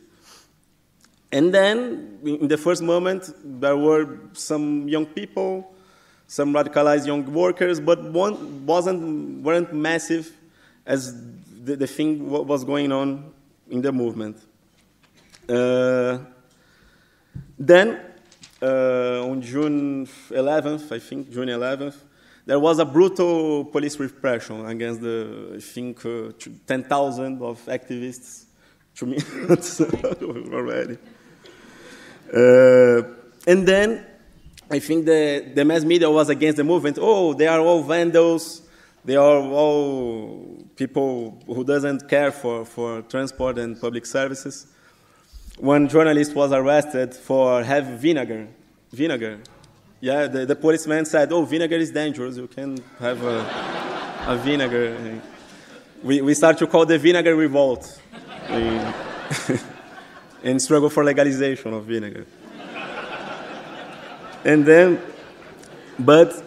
And then, in the first moment, there were some young people, some radicalized young workers, but one wasn't, weren't massive as the, the thing was going on in the movement. Uh, then, uh, on June 11th, I think, June 11th, there was a brutal police repression against the, I think, uh, 10,000 of activists, two minutes already. Uh, and then I think the, the mass media was against the movement. Oh, they are all vandals. They are all people who doesn't care for, for transport and public services. One journalist was arrested for having vinegar. Vinegar. Yeah, the, the policeman said, oh, vinegar is dangerous. You can have a, a vinegar. We, we start to call the vinegar revolt and struggle for legalization of vinegar. and then, but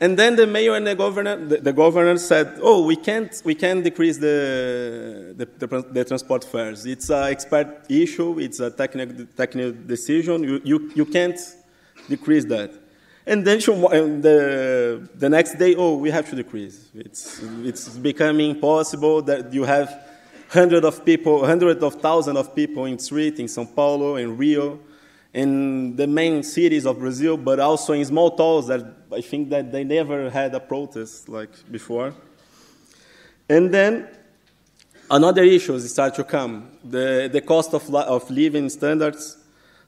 and then the mayor and the governor, the, the, governor said, "Oh, we can't, we can't decrease the, the, the, the transport fares. It's an expert issue. It's a technical, technical decision. You, you, you can't decrease that." And then the, the next day, oh, we have to decrease. It's, it's becoming impossible that you have hundreds of people, hundreds of thousands of people in street in São Paulo, and Rio, in the main cities of Brazil, but also in small towns that I think that they never had a protest like before. And then another issues start to come: the, the cost of, of living standards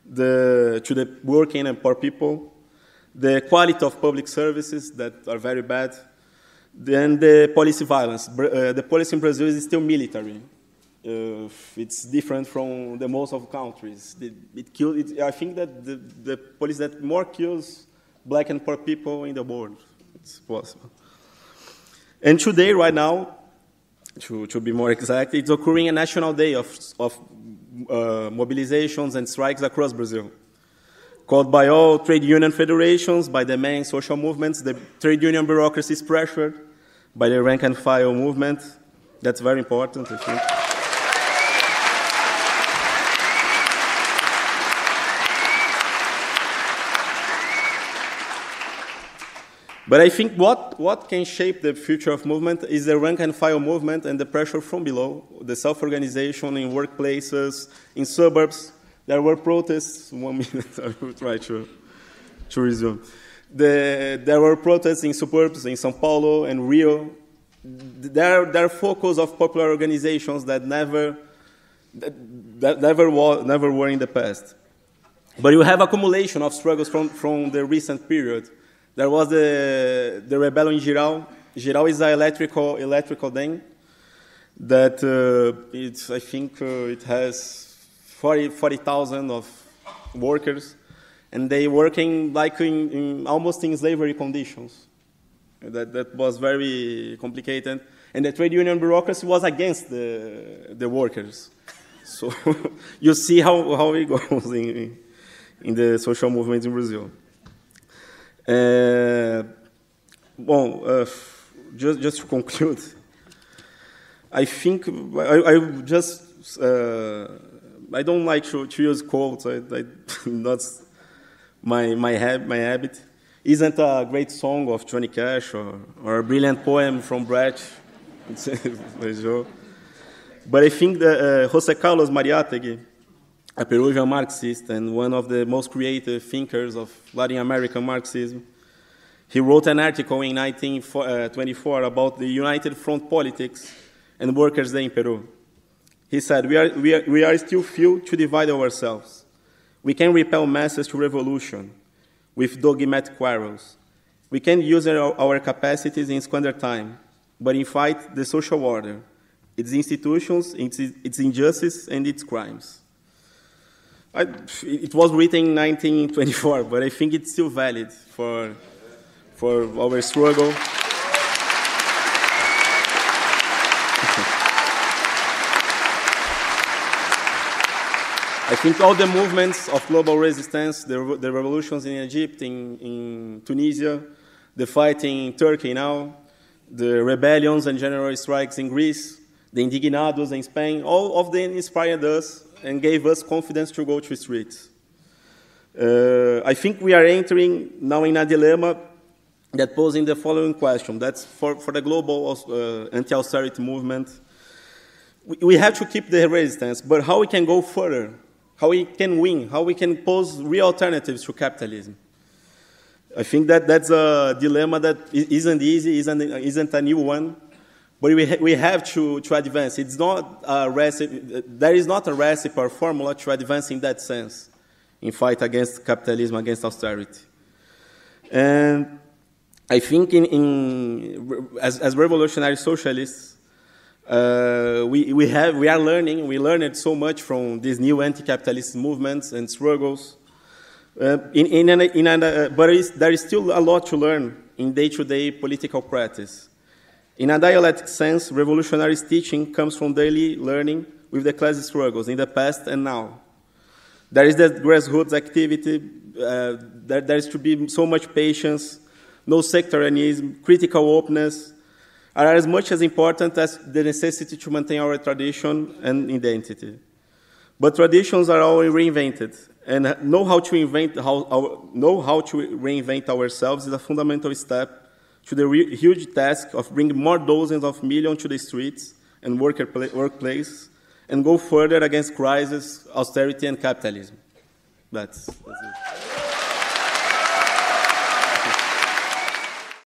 the, to the working and poor people, the quality of public services that are very bad, then the policy violence. Uh, the policy in Brazil is still military. Uh, it's different from the most of countries. It, it it, I think that the, the police that more kills black and poor people in the world. It's possible. And today, right now, to, to be more exact, it's occurring a national day of, of uh, mobilizations and strikes across Brazil, called by all trade union federations, by the main social movements. The trade union bureaucracy is pressured by the rank and file movement. That's very important, I think. But I think what, what can shape the future of movement is the rank and file movement and the pressure from below, the self organization in workplaces, in suburbs. There were protests. One minute, I will try to, to resume. The, there were protests in suburbs in Sao Paulo and Rio. There, there are focus of popular organizations that never, that, never, was, never were in the past. But you have accumulation of struggles from, from the recent period there was the, the rebellion in Jirau. Jirau is an electrical, electrical dam that uh, it's, I think uh, it has 40,000 40, of workers, and they working like in, in, almost in slavery conditions. That, that was very complicated. And the trade union bureaucracy was against the, the workers. So you see how, how it goes in, in the social movement in Brazil. É, bom, uh, just, just to conclude, I think I, I just uh, I don't like to, to use quotes. I, I, that's my my, hab, my habit. Isn't a great song of Johnny Cash or, or a brilliant poem from Brecht. but I think that José Carlos Mariátegui a Peruvian Marxist and one of the most creative thinkers of Latin American Marxism. He wrote an article in 1924 about the United Front politics and Workers' Day in Peru. He said, we are, we, are, we are still few to divide ourselves. We can repel masses to revolution with dogmatic quarrels. We can use our, our capacities in squander time, but in fight the social order, its institutions, its, its injustice, and its crimes. I, it was written in 1924, but I think it's still valid for, for our struggle. I think all the movements of global resistance, the, the revolutions in Egypt, in, in Tunisia, the fighting in Turkey now, the rebellions and general strikes in Greece, the indignados in Spain, all of them inspired us and gave us confidence to go to streets. Uh, I think we are entering now in a dilemma that posing the following question. That's for, for the global uh, anti-austerity movement. We, we have to keep the resistance, but how we can go further? How we can win? How we can pose real alternatives to capitalism? I think that that's a dilemma that isn't easy, isn't, isn't a new one, but we, ha we have to, to advance. It's not a recipe, there is not a recipe or formula to advance in that sense, in fight against capitalism, against austerity. And I think in, in as, as, revolutionary socialists, uh, we, we, have, we are learning, we learned so much from these new anti-capitalist movements and struggles uh, in, in an, in uh, but there is still a lot to learn in day-to-day political practice. In a dialectic sense, revolutionary teaching comes from daily learning with the class struggles in the past and now. There is the grassroots activity, uh, there, there is to be so much patience, no sectarianism, critical openness, are as much as important as the necessity to maintain our tradition and identity. But traditions are always reinvented, and know how to invent how know how to reinvent ourselves is a fundamental step to the huge task of bringing more dozens of millions to the streets and worker pla- workplace and go further against crisis, austerity, and capitalism. That's, that's it.